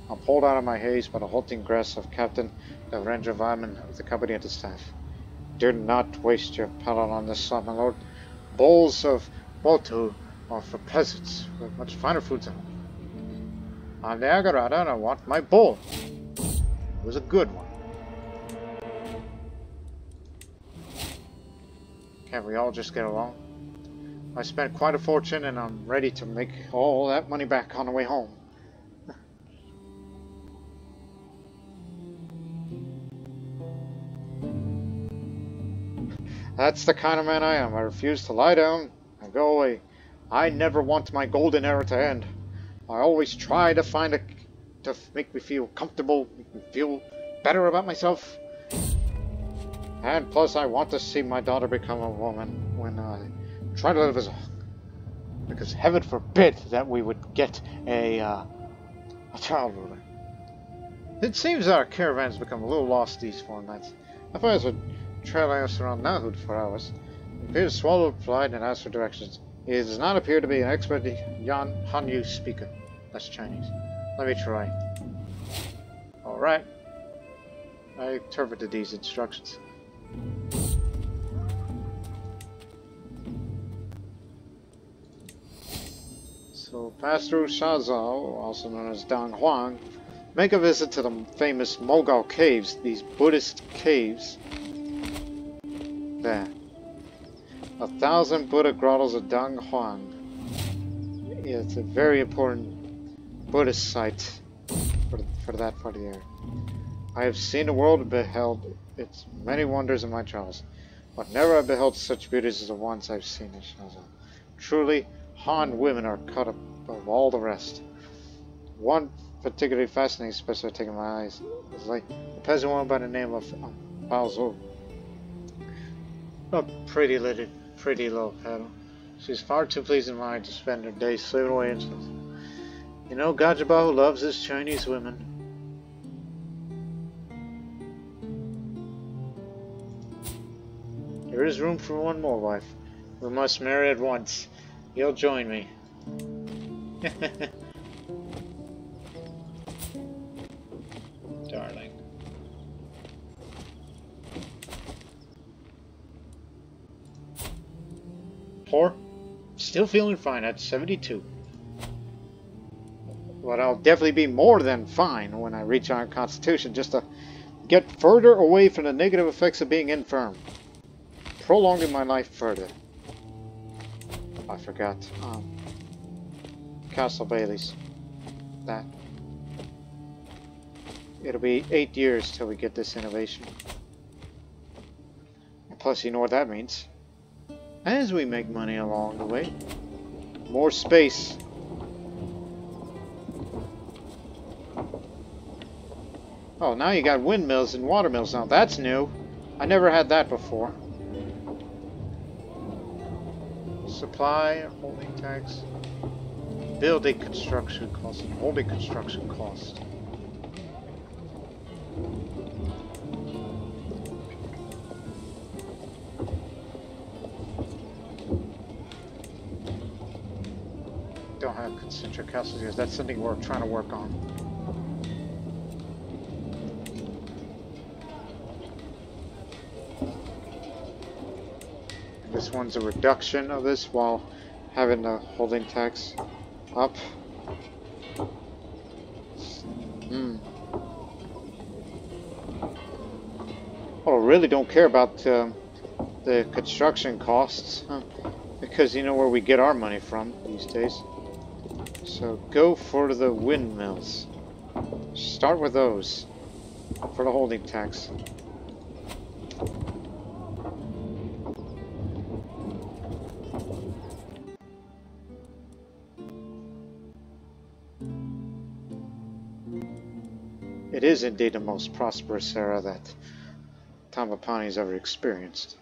I'm pulled out of my haze by the halting grasp of Captain Narendra Varman of the company and the staff. Do not waste your palate on this my lord. Bowls of botu are for peasants with much finer foods in them. On the Agarada, I want my bowl. It was a good one. Can't we all just get along? I spent quite a fortune and I'm ready to make all that money back on the way home. That's the kind of man I am. I refuse to lie down and go away. I never want my golden era to end. I always try to find a to make me feel comfortable, make me feel better about myself. And plus, I want to see my daughter become a woman when I try to live as a... Because heaven forbid that we would get a, uh, a child ruler. It seems our caravan's become a little lost these four nights. I thought I would trailing us around Nahud for hours. He appeared to swallow pride and ask for directions. He does not appear to be an expert Yan Hanyu speaker. That's Chinese. Let me try. Alright. I interpreted these instructions. So pass through Shazhou, also known as Dunhuang, make a visit to the famous Mogao Caves, these Buddhist caves there. A thousand Buddha grottos of Dunhuang. Yeah, it's a very important Buddhist site for, for that part of the area. I have seen the world and beheld its many wonders in my travels, but never have beheld such beauties as the ones I've seen in Shazam. Truly, Han women are cut above all the rest. One particularly fascinating specimen taking my eyes is like a peasant woman by the name of um, Bao A pretty little, pretty little petal. She's far too pleased in mind to spend her days slaving away in You know, Gajabahu loves his Chinese women. There is room for one more wife. We must marry at once. You'll join me. Darling. Poor? Still feeling fine at 72. But I'll definitely be more than fine when I reach Iron Constitution, just to get further away from the negative effects of being infirm prolonging my life further. I forgot. Um, Castle Bailey's. That. It'll be eight years till we get this innovation. plus, you know what that means. As we make money along the way, more space. Oh, now you got windmills and watermills now. That's new. I never had that before. Supply, holding tax, building construction cost, holding construction cost. Don't concentric castles yet. That's something we're trying to work on. This one's a reduction of this while having the holding tax up. Hmm. Well, I really don't care about uh, the construction costs huh? because you know where we get our money from these days. So go for the windmills. Start with those for the holding tax. It is indeed the most prosperous era that Tambapanni has ever experienced.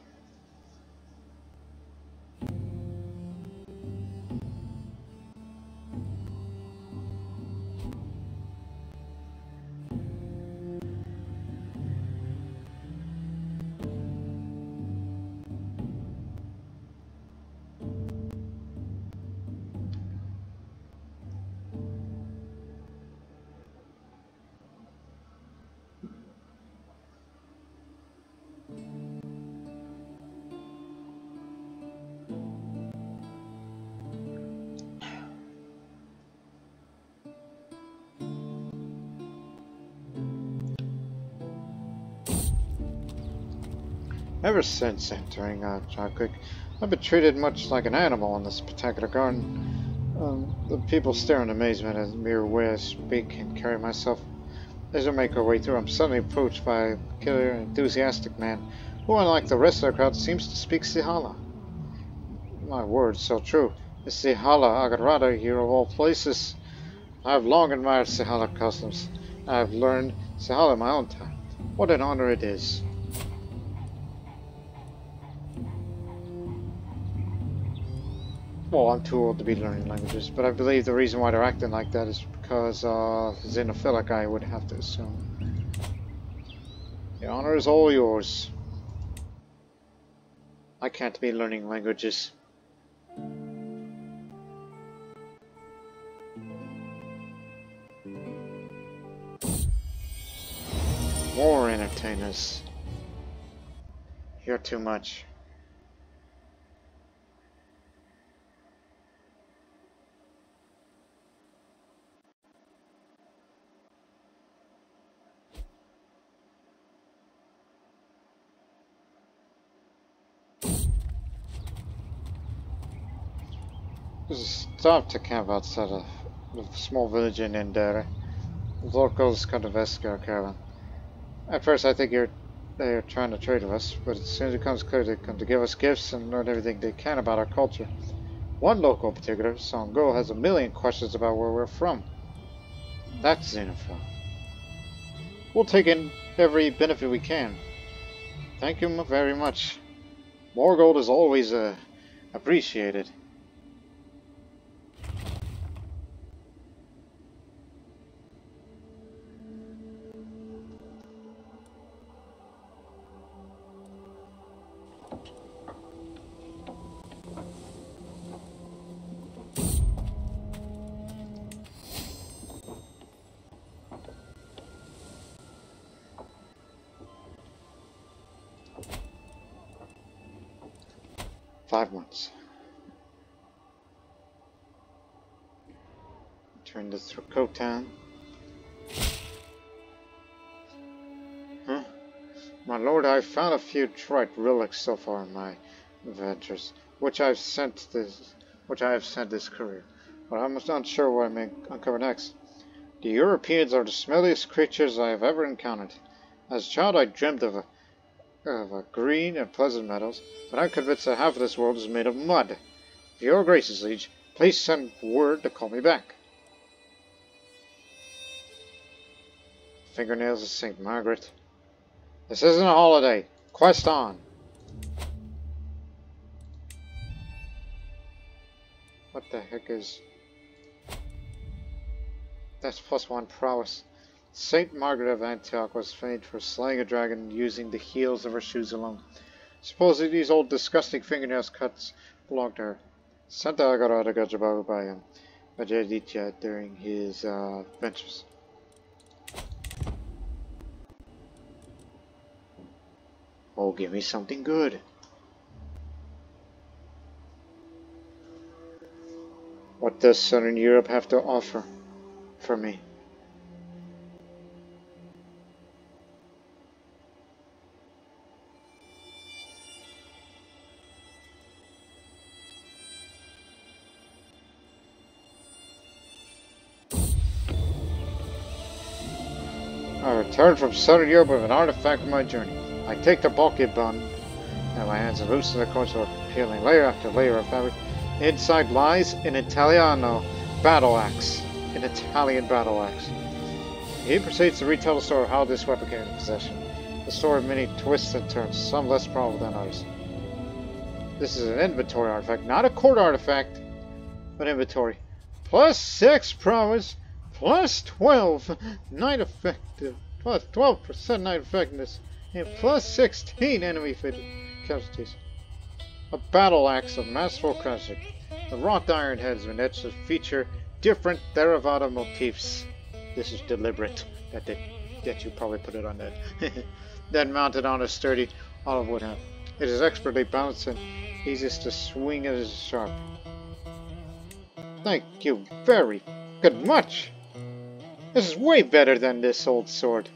Ever since entering uh, I've been treated much like an animal in this spectacular garden. Um, the people stare in amazement at the mere way I speak and carry myself. As I make our way through, I'm suddenly approached by a killer, enthusiastic man who, unlike the rest of the crowd, seems to speak Sinhala. My word, so true. It's Sinhala Agarada here of all places. I have long admired Sinhala customs. I have learned Sinhala in my own time. What an honor it is. Well, I'm too old to be learning languages, but I believe the reason why they're acting like that is because uh, xenophilic, I would have to assume. The honor is all yours. I can't be learning languages. More entertainers. You're too much. Stop to camp outside of a small village in Indere. The locals to investigate our caravan. At first I think you're they're trying to trade with us, but as soon as it becomes clear they come to give us gifts and learn everything they can about our culture. One local in particular, Songo, has a million questions about where we're from. That's xenophobe. We'll take in every benefit we can. Thank you very much. More gold is always uh, appreciated. This. Huh? My lord, I've found a few trite relics so far in my adventures, which I've sent this, which I have sent this courier, but I'm not sure what I may uncover next. The Europeans are the smelliest creatures I have ever encountered. As a child, I dreamed of a of a green and pleasant meadows, but I'm convinced that half of this world is made of mud. If your graces, liege, please send word to call me back. Fingernails of St. Margaret. This isn't a holiday. Quest on. What the heck is... That's plus one prowess. Saint Margaret of Antioch was famed for slaying a dragon using the heels of her shoes alone. Supposedly these old disgusting fingernails cuts belonged to her. Santa Agarada him, Vajraditya during his uh. Oh, give me something good. What does Southern Europe have to offer for me? I return from Southern Europe with an artifact of my journey. I take the bulky bun, and my hands are loose in the course of peeling layer after layer of fabric. Inside lies an Italiano battle axe. An Italian battle axe. He proceeds to retell the story of how this weapon came into possession. The story of many twists and turns, some less probable than others. This is an inventory artifact, not a court artifact, but inventory. Plus 6 prowess, plus 12 night effective, plus 12% night effectiveness, and plus 16 enemy casualties. A battle axe of masterful craftsmanship. The wrought iron has been etched to feature different Theravada motifs. This is deliberate. That they, you probably put it on that. then mounted on a sturdy olive wood hand. It is expertly balanced and easiest to swing as sharp. Thank you very good much. This is way better than this old sword.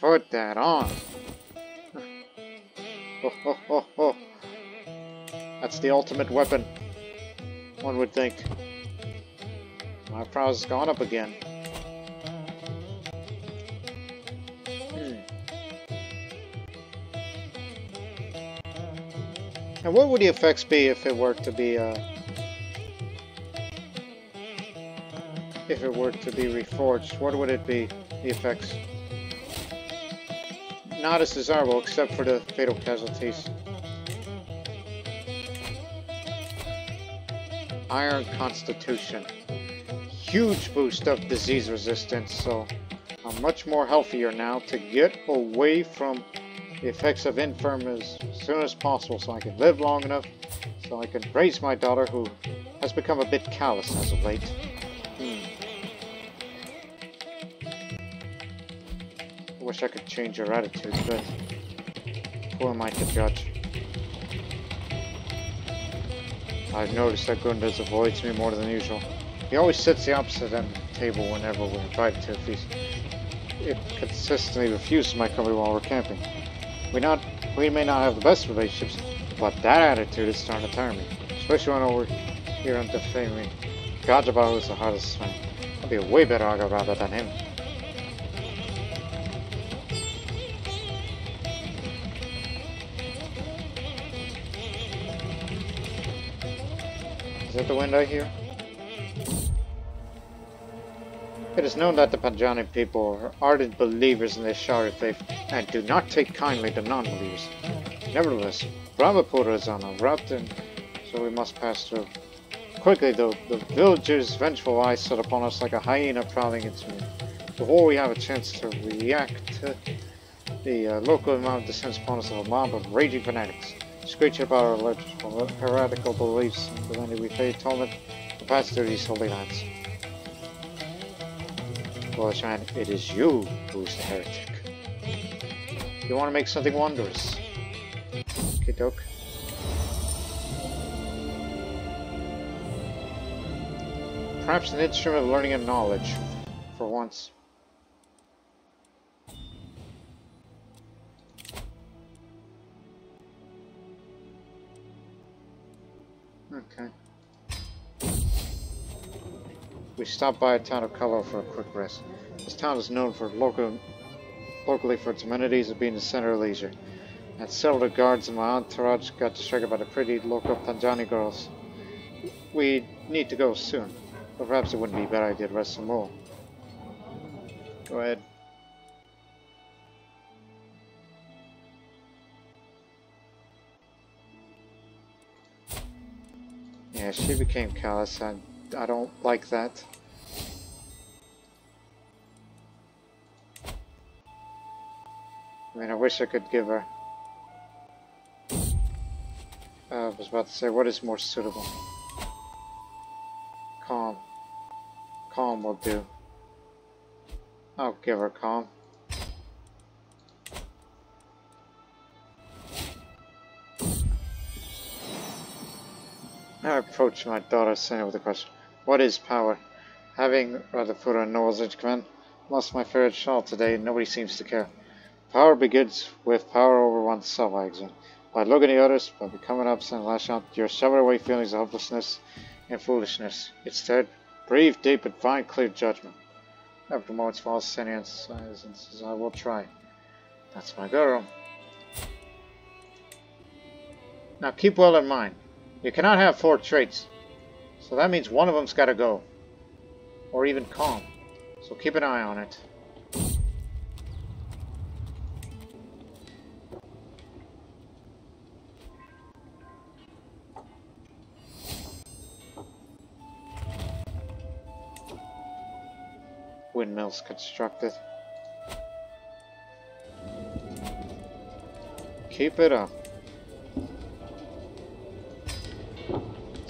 Put that on. Oh, oh, oh. That's the ultimate weapon, one would think. My prowess has gone up again. Hmm. And what would the effects be if it were to be, uh, if it were to be reforged? What would it be, the effects? Not as desirable, except for the fatal casualties. Iron Constitution. Huge boost of disease resistance, so I'm much more healthier now to get away from the effects of infirm as soon as possible so I can live long enough so I can raise my daughter who has become a bit callous as of late. Wish I could change her attitude, but who am I to judge? I've noticed that Gunduz avoids me more than usual. He always sits the opposite end of the table whenever we're invited to a feast. It consistently refuses my company while we're camping. We not we may not have the best relationships, but that attitude is starting to tire me. Especially when we're here on defaming. Gajabahu is the hardest man. I'd be a way better Aga than him. That the wind I hear? It is known that the Punjabi people are ardent believers in the Shari faith and do not take kindly to non-believers. Nevertheless, Brahmapura is on a route and so we must pass through. Quickly though, the villagers' vengeful eyes set upon us like a hyena prowling its meal. Before we have a chance to react, the uh, local amount descends upon us of a mob of raging fanatics screech about our religious heretical beliefs, demanding we pay atonement to pass through these holy lands. Well, man, it is you who's the heretic. You want to make something wondrous. Okay, doke. Perhaps an instrument of learning and knowledge, for once. Okay. We stopped by a town of Kalo for a quick rest. This town is known for local, locally for its amenities and being the center of leisure. And several of the guards in my entourage got distracted by the pretty local Punjabi girls. We need to go soon, but perhaps it wouldn't be a bad idea to rest some more. Go ahead. Yeah, she became callous. I, I don't like that. I mean, I wish I could give her... Uh, I was about to say, what is more suitable? Calm. Calm will do. I'll give her calm. I approached my daughter, saying with a question, What is power? Having her nose into command, lost my favorite shawl today, nobody seems to care. Power begins with power over oneself, I explained. By looking at others, by becoming absent and lash out, you're shoving away feelings of hopelessness and foolishness. Instead, breathe deep and find clear judgment. After moment's silence, and says, I will try. That's my girl. Now keep well in mind, you cannot have four traits. So that means one of them's got to go. Or even calm. So keep an eye on it. Windmills constructed. Keep it up.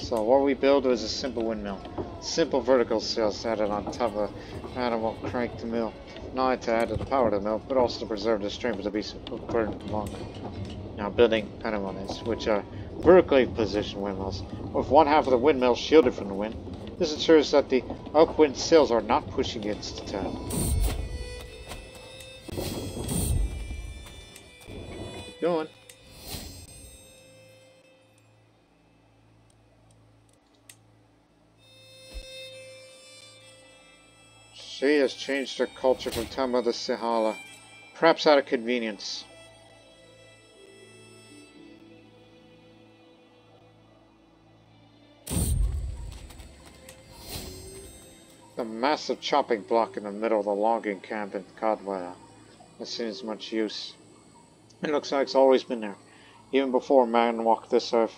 So what we built was a simple windmill. Simple vertical sails added on top of an animal crank to mill. Not to add to the power of the mill, but also to preserve the stream of the beast of burden along. Now building panemones, which are vertically positioned windmills, with one half of the windmill shielded from the wind. This ensures that the upwind sails are not pushing against the town. Changed their culture from of the Sinhala, perhaps out of convenience. The massive chopping block in the middle of the logging camp in Cadwell has seen as much use. It looks like it's always been there, even before man walked this earth.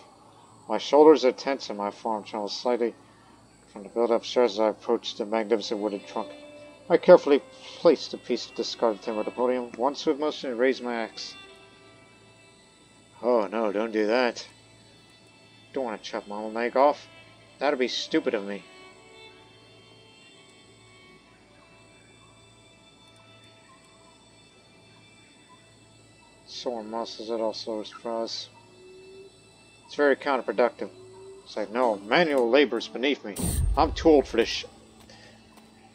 My shoulders are tense and my form trembles slightly from the build-up upstairs as I approach the magnificent wooden trunk. I carefully placed a piece of discarded timber at the podium, one swift motion and raised my axe. Oh no, don't do that. Don't want to chop my own leg off. That'd be stupid of me. sore muscles, it also surprise. It's very counterproductive. It's like, no, manual labor is beneath me. I'm too old for this shit.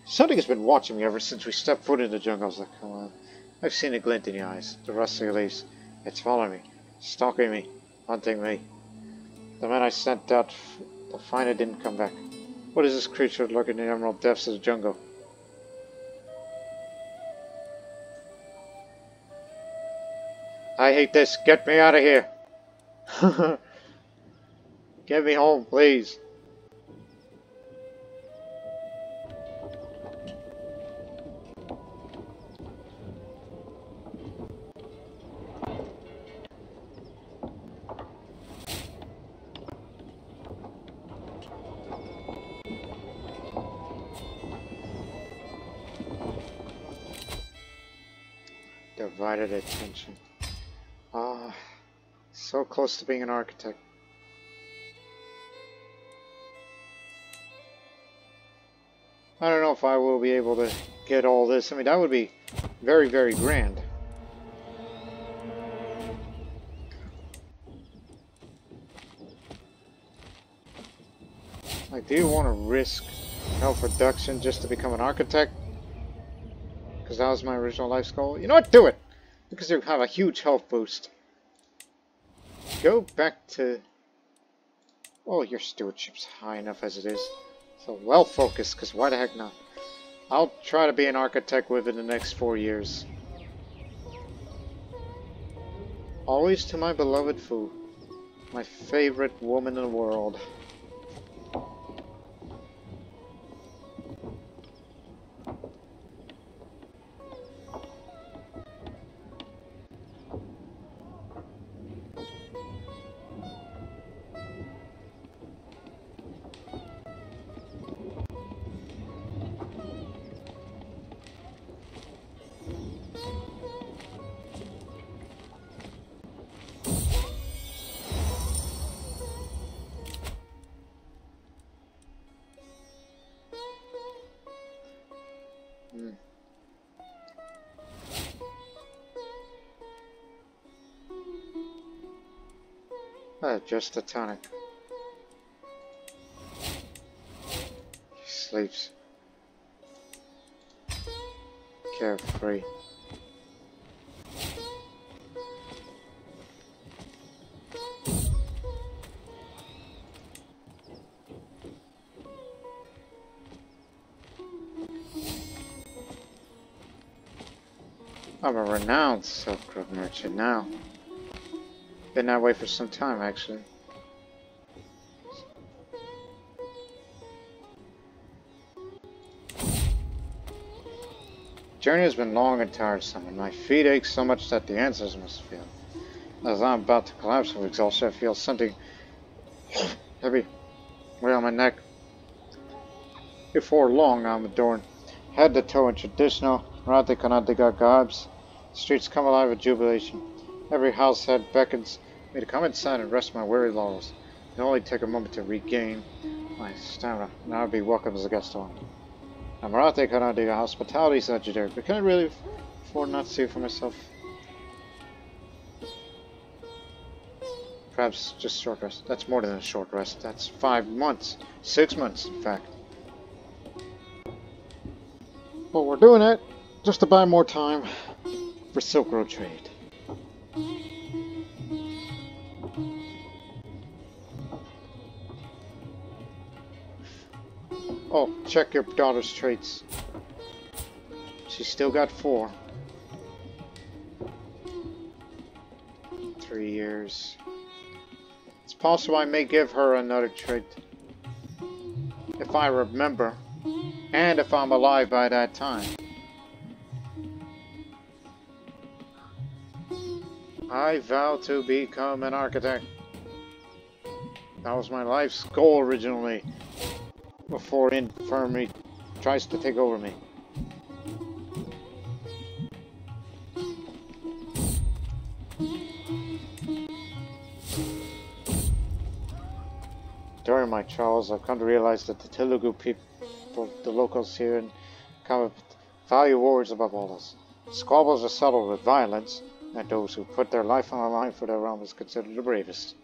Something has been watching me ever since we stepped foot in the jungle. I was like, come on. I've seen a glint in the eyes, the rusty leaves. It's following me, stalking me, hunting me. The man I sent out to find it didn't come back. What is this creature lurking in the emerald depths of the jungle? I hate this. Get me out of here. Get me home, please. Attention. Ah, so close to being an architect. I don't know if I will be able to get all this. I mean, that would be very, very grand. Like, do you want to risk health reduction just to become an architect? Because that was my original life goal. You know what? Do it! Because you have a huge health boost. Go back to... Oh, your stewardship's high enough as it is. So well focused, because why the heck not? I'll try to be an architect within the next four years. Always to my beloved Fu, my favorite woman in the world. Just a tonic. Sleeps. Carefree. I'm a renowned Silk Road merchant now. Been that way for some time, actually. Journey has been long and tiresome, and my feet ache so much that the answers must feel. As I'm about to collapse from exhaustion, I feel something heavy on my neck. Before long, I'm adorned head to toe in traditional Rati Kanadiga garbs. Streets come alive with jubilation. Every house head beckons me to come inside and rest my weary laurels. It only take a moment to regain my stamina, and I'll be welcome as a guest on. Amarate Kanadiga hospitality is legendary, but can I really afford not to see for myself? Perhaps just short rest. That's more than a short rest. That's five months. Six months, in fact. But we're doing it just to buy more time for Silk Road trade. Oh, check your daughter's traits. She's still got four. Three years. It's possible I may give her another trait. If I remember. And if I'm alive by that time. I vow to become an architect. That was my life's goal originally. Before infirmary tries to take over me. During my travels, I've come to realize that the Telugu people, the locals here in Kama, value words above all else. Squabbles are settled with violence, and those who put their life on the line for their realm is considered the bravest.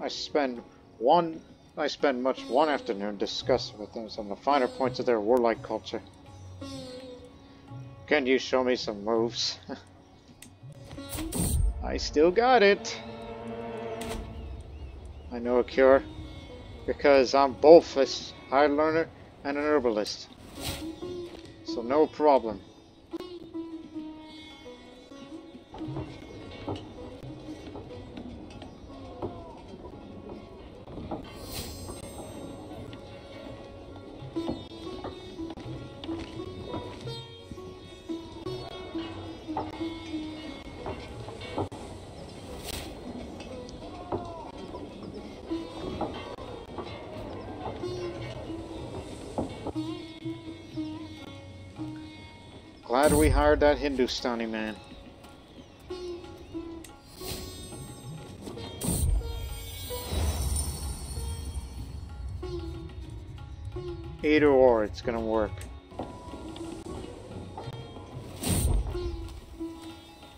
I spend one I spend much one afternoon discussing with them some of the finer points of their warlike culture. Can you show me some moves? I still got it. I know a cure because I'm both a high learner and an herbalist. So no problem. Hired that Hindustani man. Either or, it's gonna work.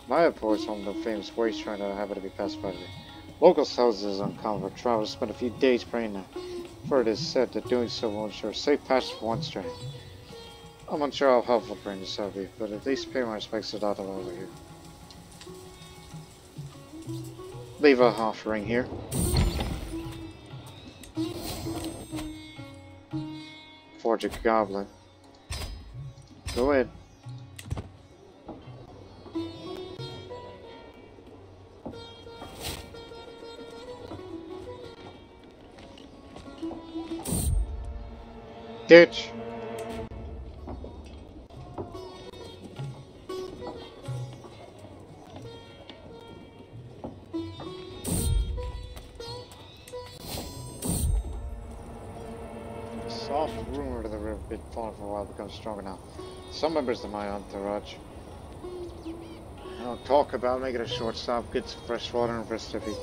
My home to a famous waste trying to have it to be pacified. Local houses uncommon for travelers spend a few days praying now. For it is said that doing so will ensure safe passage for one's journey. I'm unsure how helpful bring this will be, but at least pay my respects to Dada over here. Leave a half ring here. Forge a goblin. Go ahead. Ditch. Become stronger now. Some members of my entourage I don't talk about making a short stop, get some fresh water and festivity.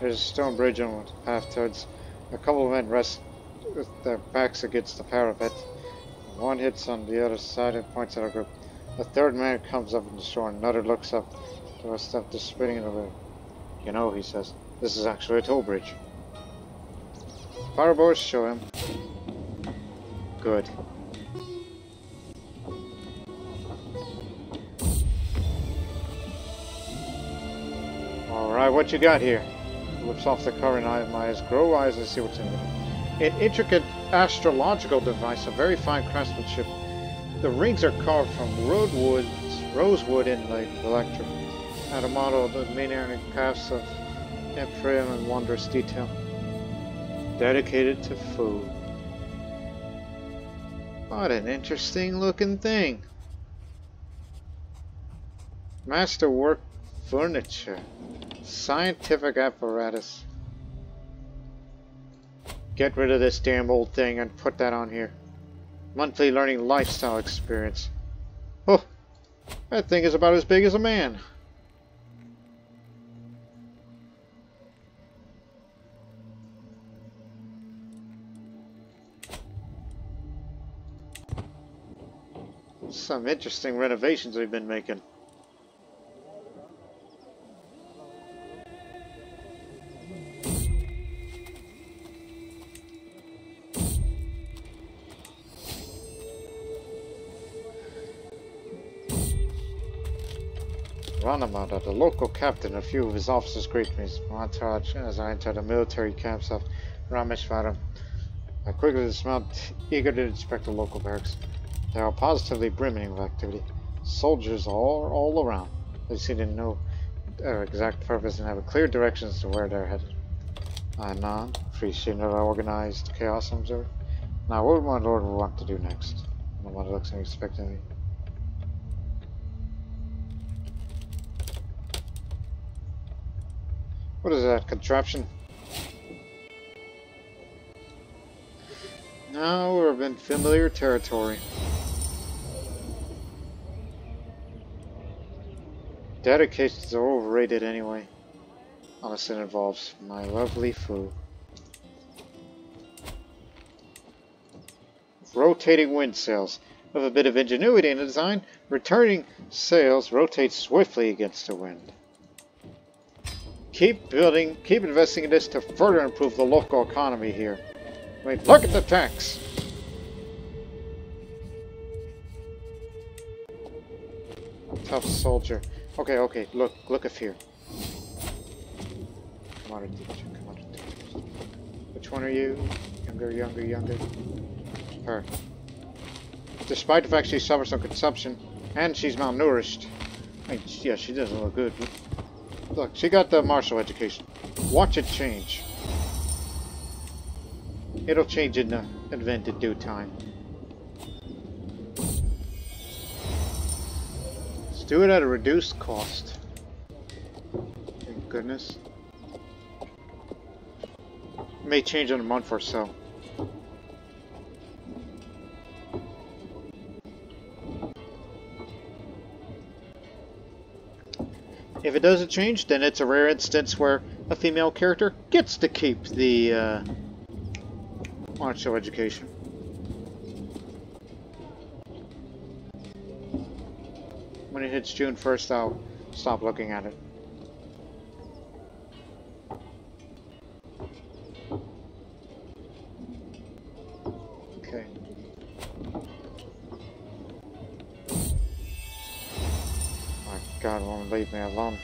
There's a stone bridge on the path towards. A couple of men rest with their backs against the parapet. One hits on the other side and points at our group. A third man comes up from the shore another looks up to us after spitting in the. You know, he says, this is actually a toll bridge. Fire show him. Good. What you got here? Whips off the cover and my eyes grow eyes and see what's in it. An intricate astrological device of very fine craftsmanship. The rings are carved from rosewood, rosewood inlaid electrum, and a model of the main Maynard calves of Ephraim and wondrous detail. Dedicated to food. What an interesting looking thing. Masterwork furniture. Scientific apparatus. Get rid of this damn old thing and put that on here. Monthly learning lifestyle experience. Oh, that thing is about as big as a man. Some interesting renovations we've been making. The local captain, and a few of his officers greet me entourage as I enter the military camps of Rameshwaram. I quickly dismount, eager to inspect the local barracks. They are positively brimming with activity. soldiers all all around. They seem to know their exact purpose and have clear direction as to where they're headed. I Anon, free student of organized chaos observer. Now, what would my lord want to do next? What it looks like What is that contraption? Now we're in familiar territory. Dedications are overrated anyway. Unless it involves my lovely Fu. Rotating wind sails. With a bit of ingenuity in the design, returning sails rotate swiftly against the wind. Keep building, keep investing in this to further improve the local economy here. Wait, look at the tax! Tough soldier. Okay, okay, look, look at here. Come on, teacher, come on. Which one are you? Younger, younger, younger. Her. Despite the fact she suffers from consumption, and she's malnourished. I mean, yeah, she doesn't look good. Look, she got the martial education. Watch it change. It'll change in the invented due time. Let's do it at a reduced cost. Thank goodness. may change in a month or so. If it doesn't change, then it's a rare instance where a female character gets to keep the uh, martial education. When it hits June 1st, I'll stop looking at it. Leave me alone.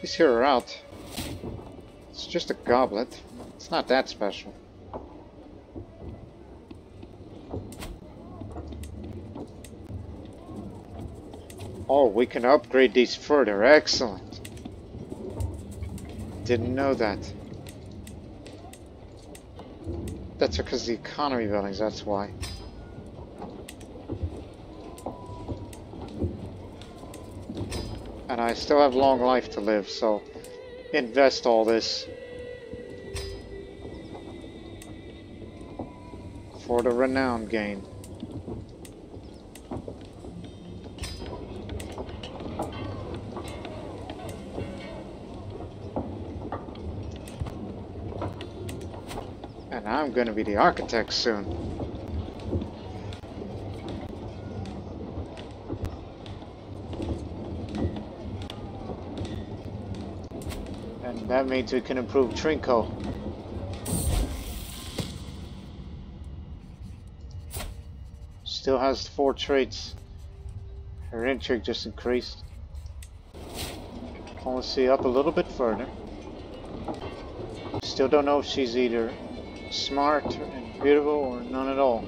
These here are out. It's just a goblet. It's not that special. Oh, we can upgrade these further. Excellent. Didn't know that. That's because the economy buildings, that's why. And I still have long life to live, so invest all this for the renown gain. And I'm to be the architect soon. That means we can improve Trinko. Still has four traits. Her intrigue just increased. See up a little bit further. Still don't know if she's either smart and beautiful or none at all.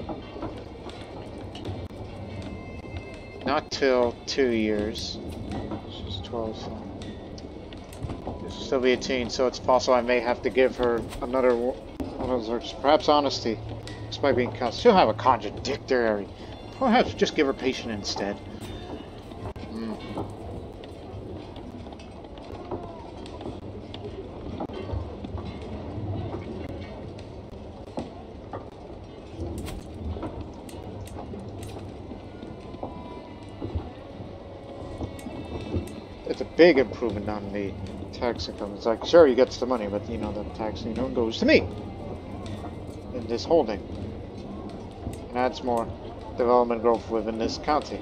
Not till two years. She's 12, so still be a teen, so it's possible I may have to give her another one of those, perhaps honesty, despite being cast. She'll have a contradictory. Perhaps just give her patient instead. Mm. It's a big improvement on me tax income. It's like, sure, he gets the money, but, you know, the tax, know, goes to me in this holding. And adds more development growth within this county.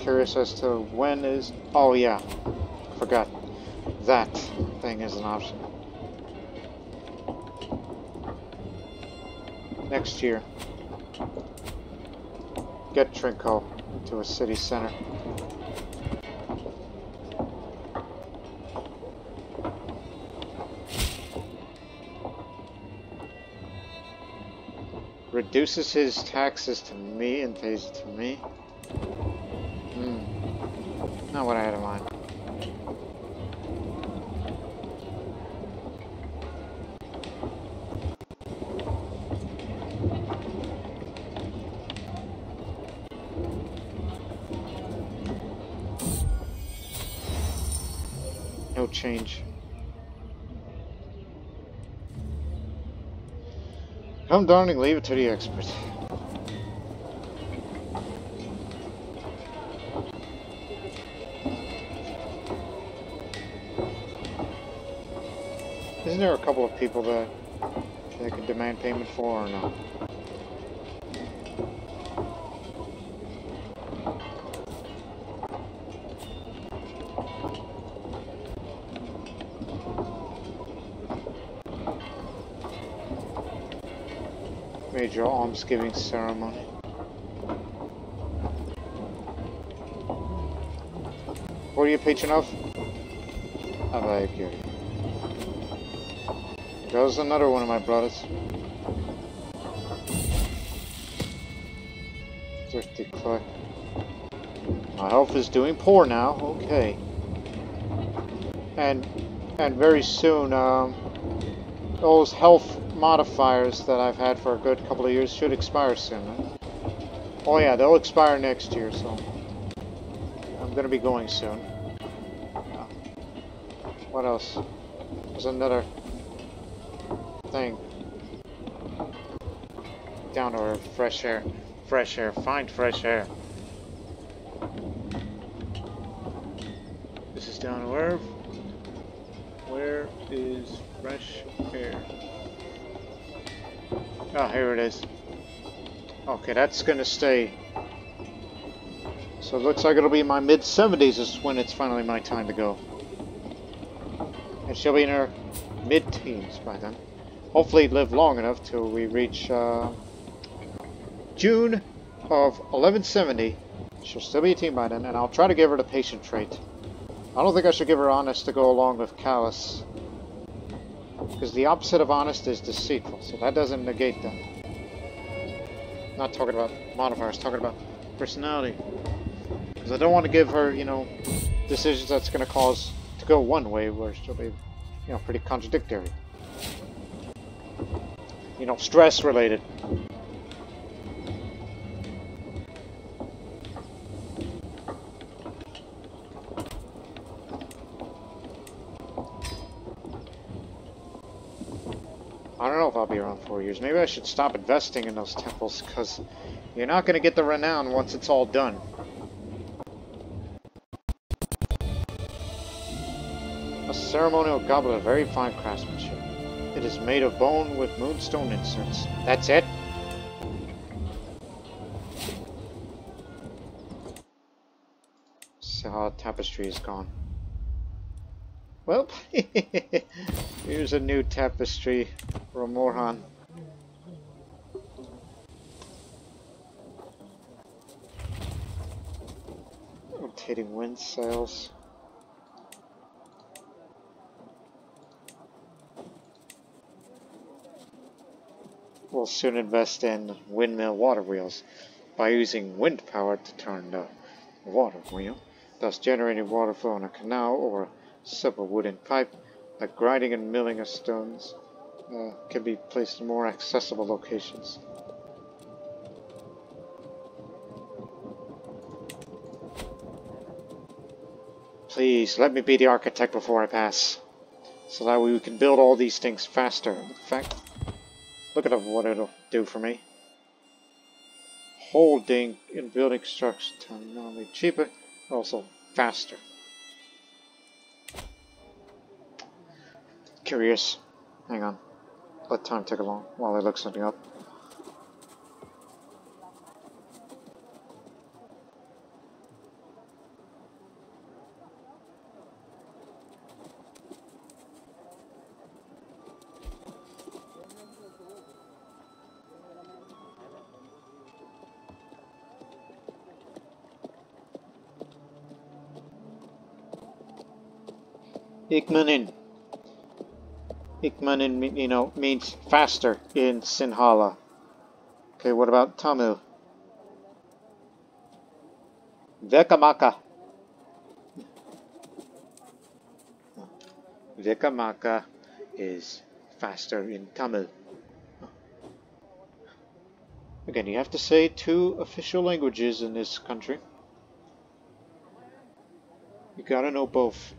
Curious as to when is... Oh, yeah. Forgot. That thing is an option. Next year Get Trinko to a city center. Reduces his taxes to me and pays it to me. Hmm. Not what I had in mind. Come, darling, leave it to the expert. Isn't there a couple of people that they could demand payment for or no? Major almsgiving ceremony. What are you patron of? You? Goes another one of my brothers. Thrifty Clay. My health is doing poor now. Okay. And and very soon, um, those health modifiers that I've had for a good couple of years should expire soon. Oh yeah, they'll expire next year, so I'm gonna be going soon. What else? There's another thing. Down to fresh air. Fresh air, find fresh air. Okay, that's gonna stay. So it looks like it'll be my mid-70s is when it's finally my time to go. And she'll be in her mid-teens by then hopefully live long enough till we reach uh, June of 1170. She'll still be a teen by then, and I'll try to give her the patient trait. I don't think I should give her honest to go along with callous. Because the opposite of honest is deceitful, so that doesn't negate that. Not talking about modifiers, talking about personality. Because I don't want to give her, you know, decisions that's going to cause to go one way where she'll be, you know, pretty contradictory you know, stress related. Years. Maybe I should stop investing in those temples, because you're not going to get the renown once it's all done. A ceremonial goblet of very fine craftsmanship. It is made of bone with moonstone inserts. That's it? So tapestry is gone. Well, here's a new tapestry from Morhan. Rotating wind sails. We'll soon invest in windmill water wheels by using wind power to turn the water wheel, thus generating water flow in a canal or a simple wooden pipe. The grinding and milling of stones uh, can be placed in more accessible locations. Please, let me be the architect before I pass. So that way we can build all these things faster. In fact, Look at what it'll do for me. Holding in building time not only cheaper, but also faster. Curious. Hang on. Let time take along while I look something up. Ikmanin. Ikmanin, you know, means faster in Sinhala. Okay, what about Tamil? Vekamaka. Vekamaka is faster in Tamil. Again, you have to say two official languages in this country. You gotta know both.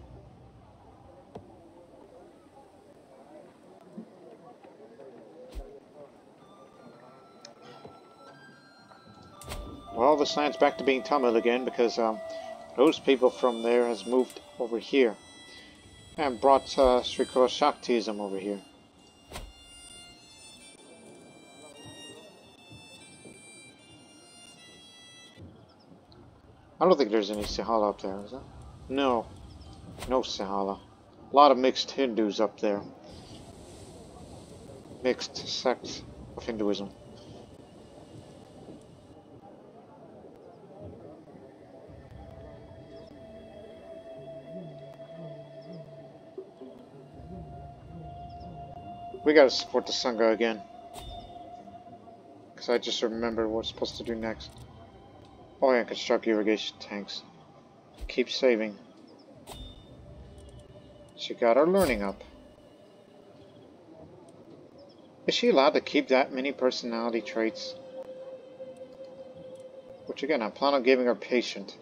The back to being Tamil again because um, those people from there has moved over here and brought uh, Srikula Shaktism over here. I don't think there's any Sinhala up there, is there? No. No Sinhala. A lot of mixed Hindus up there. Mixed sects of Hinduism. We gotta support the Sangha again. Because I just remember what we're supposed to do next. Oh yeah, construct irrigation tanks. Keep saving. She got her learning up. Is she allowed to keep that many personality traits? Which again, I plan on giving her patient.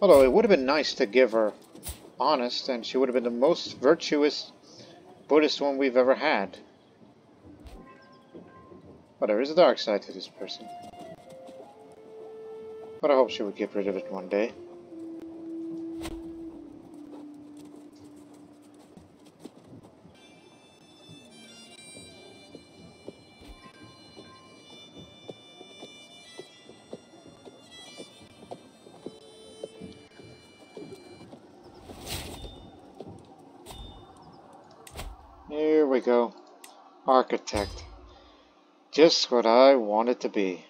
Although it would have been nice to give her honest, and she would have been the most virtuous Buddhist one we've ever had. But there is a dark side to this person. But I hope she would get rid of it one day. Architect. Just what I want it to be.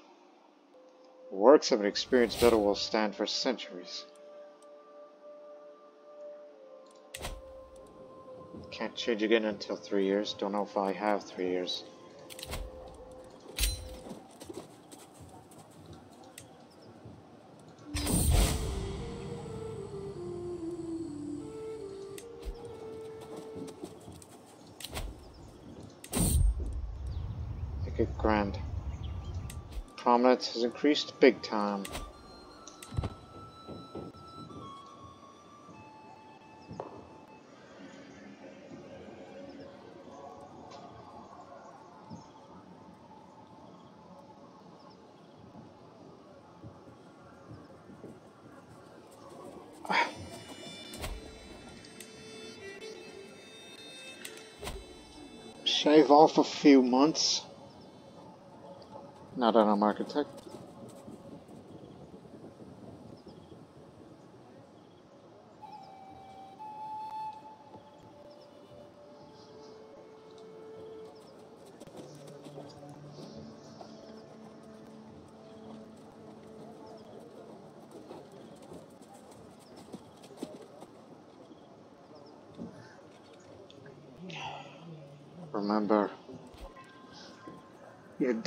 Works of an experienced builder will stand for centuries. Can't change again until three years. Don't know if I have three years. Make it grand. Prominence has increased big time. Shave off a few months. Not an architect.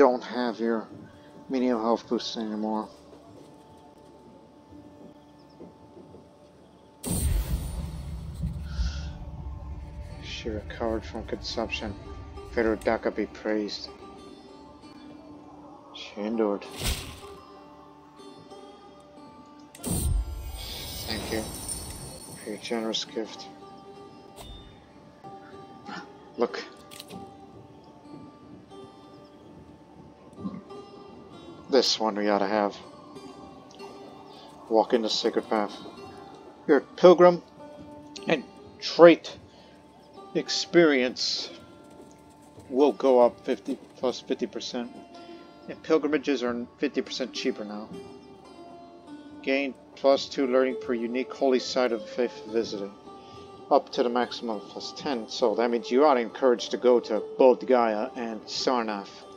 Don't have your medium health boost anymore. She recovered from consumption. Daka be praised. She endured. Thank you for your generous gift. This one we to have. Walk in the sacred path. Your pilgrim and trait experience will go up 50 plus 50%. And pilgrimages are 50% cheaper now. Gain plus 2 learning per unique holy site of the faith visiting. Up to the maximum plus 10. So that means you are encouraged to go to Bodh Gaya and Sarnath.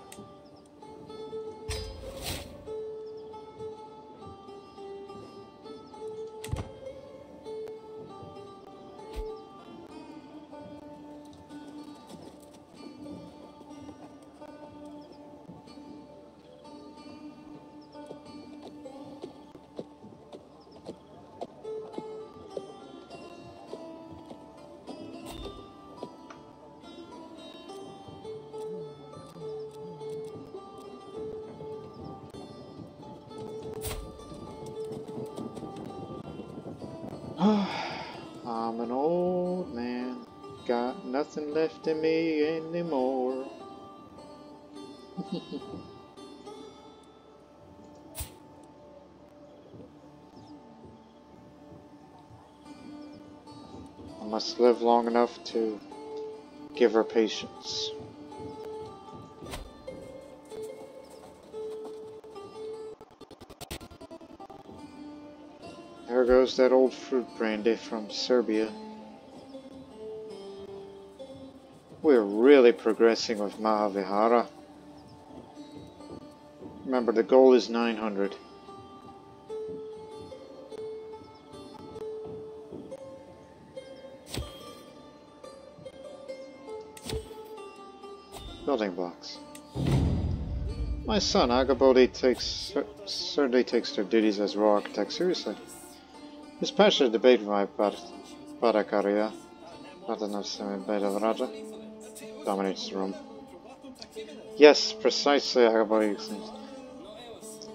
Long enough to give her patience. There goes that old fruit brandy from Serbia. We're really progressing with Mahavihara. Remember, the goal is 900. My son, Aggabodhi, takes certainly takes their duties as raw architect seriously. His passionate debate with my Bhattacharya, Raja, dominates the room. Yes, precisely, Aggabodhi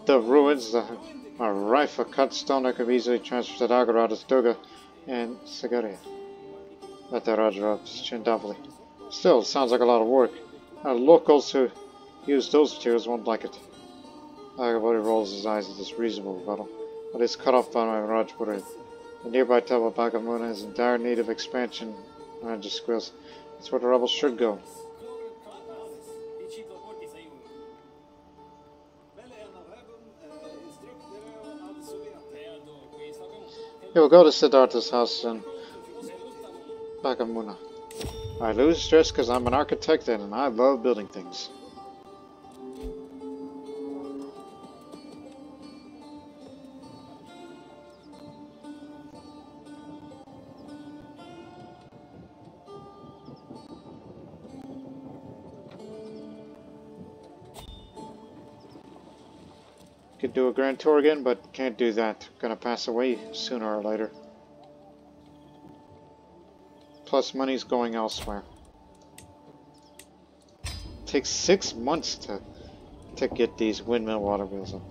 The ruins are rife for cut stone that could be easily transferred to Agaradas, Duga, and Sagaria. Chin doubly. Still, sounds like a lot of work. Uh, locals who use those materials won't like it. Aggabodhi rolls his eyes at this reasonable rebuttal, but is cut off by my. The nearby temple of Bagamuna is in dire need of expansion, Raja squeals. That's where the rebels should go. Yeah, we'll go to Siddhartha's house in Bagamuna. I lose stress because I'm an architect and I love building things. Could do a grand tour again, but can't do that. Gonna pass away sooner or later. Plus money's going elsewhere. It takes six months to to get these windmill water wheels up.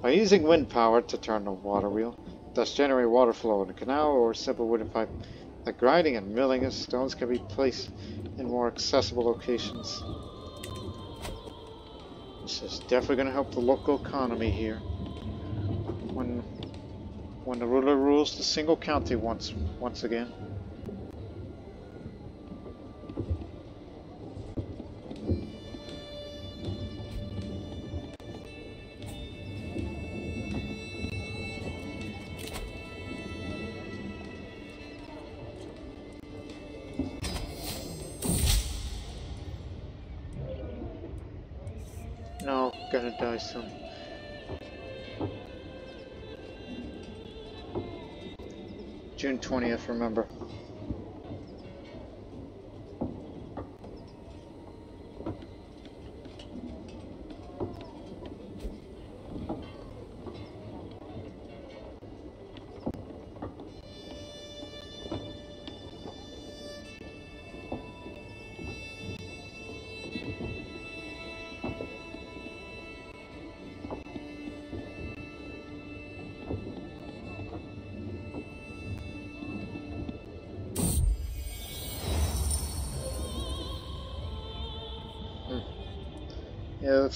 By using wind power to turn the water wheel, thus generate water flow in a canal or simple wooden pipe, the grinding and milling of stones can be placed in more accessible locations. This is definitely going to help the local economy here. When when the ruler rules the single county once once again. 20th, remember.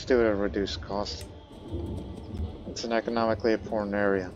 Do it at a reduced cost. It's an economically important area.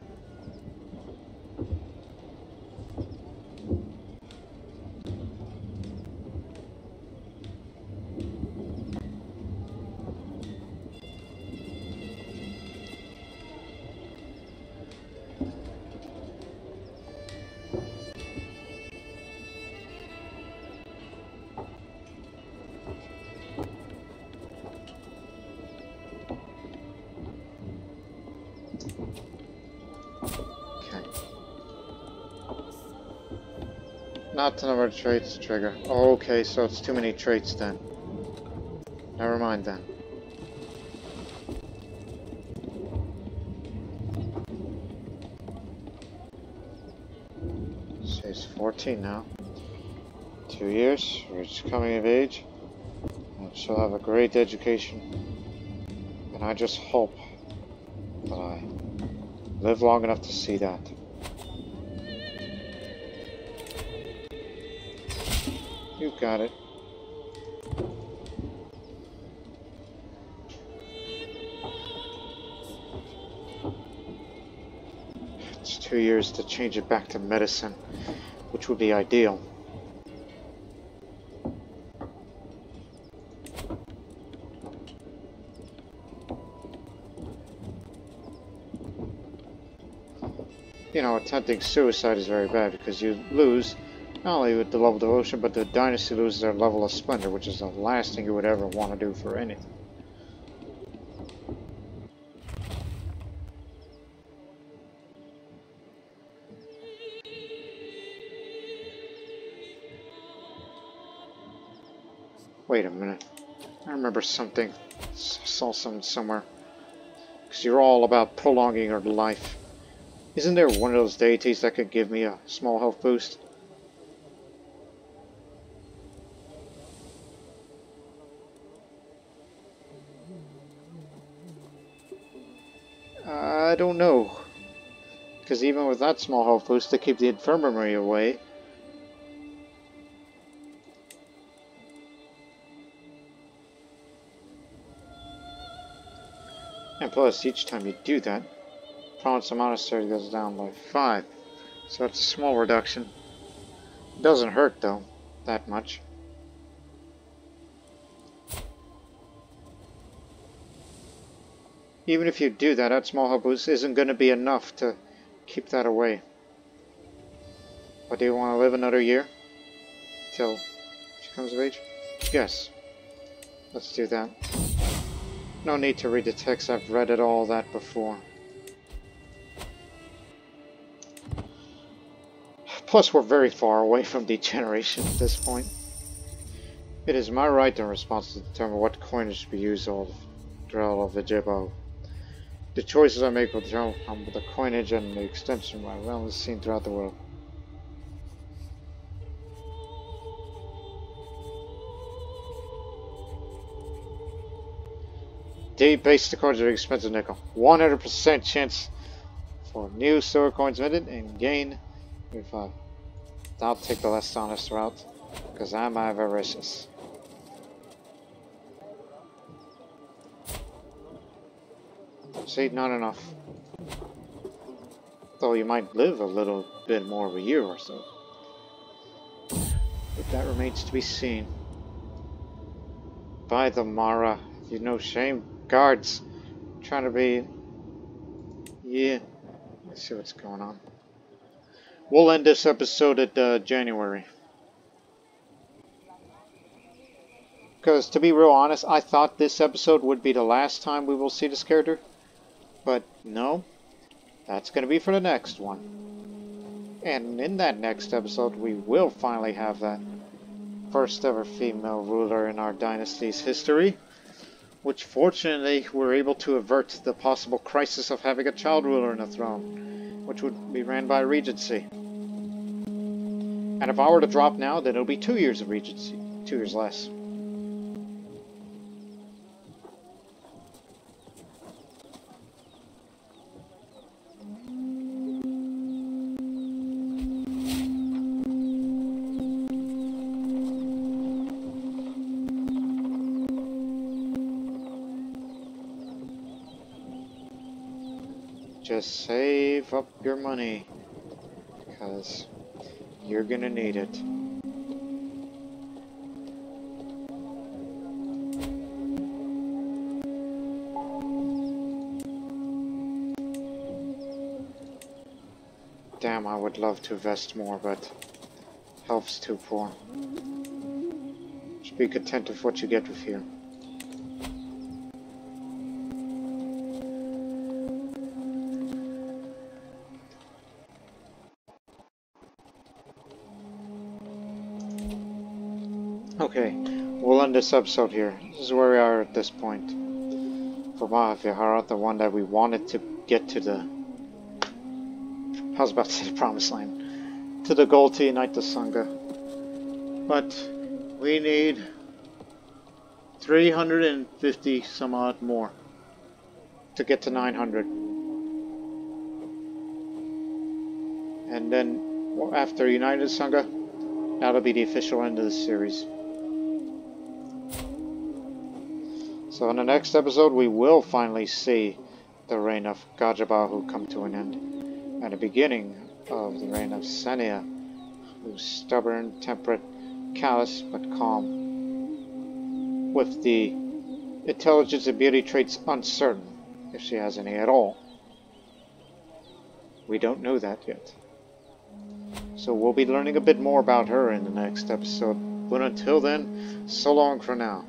Not the number of traits trigger. Okay, so it's too many traits then. Never mind then. She's 14 now. Two years, reach coming of age. And she'll have a great education. And I just hope that I live long enough to see that. Got it. It's two years to change it back to medicine, which would be ideal. you know, attempting suicide is very bad because you lose not only with the level of devotion, but the dynasty loses their level of splendor, which is the last thing you would ever want to do for anything. Wait a minute. I remember something. saw something somewhere. Because you're all about prolonging your life. Isn't there one of those deities that could give me a small health boost? Don't know. Because even with that small health boost to keep the infirmary away, And plus, each time you do that, Province of Monastery goes down by 5. So it's a small reduction. Doesn't hurt though, that much. Even if you do that, that small health boost isn't going to be enough to keep that away. But do you want to live another year? Till she comes of age? Yes. Let's do that. No need to read the text, I've read it all that before. Plus, we're very far away from degeneration at this point. It is my right and responsibility to determine what coinage to be used of Drell of Vijebo. The choices I make will determine um, the coinage and the extension of my realm is seen throughout the world. Date based according to the expensive nickel. 100% chance for new silver coins minted and gain if I, I'll take the less honest route, because I'm avaricious. Not enough. Though you might live a little bit more of a year or so. But that remains to be seen. By the Mara, you know shame. Guards, trying to be... Yeah, let's see what's going on. We'll end this episode at uh, January. Because to be real honest, I thought this episode would be the last time we will see this character. But no, that's going to be for the next one. And in that next episode, we will finally have that first ever female ruler in our dynasty's history. Which fortunately, we're able to avert the possible crisis of having a child ruler in the throne. Which would be ran by a regency. And if I were to drop now, then it'll be two years of Regency. Two years less. Just save up your money. Because you're gonna need it. Damn, I would love to invest more, but health's too poor. Just be content with what you get with here. This episode here. This is where we are at this point. For Mahavihara, the one that we wanted to get to the... I was about to say the promised land. To the goal to unite the Sangha. But we need 350 some odd more to get to 900. And then after United Sangha, That'll be the official end of the series. So in the next episode, we will finally see the reign of Gajabahu come to an end, and the beginning of the reign of Senia, who's stubborn, temperate, callous, but calm, with the intelligence and beauty traits uncertain, if she has any at all. We don't know that yet. So we'll be learning a bit more about her in the next episode. But until then, so long for now.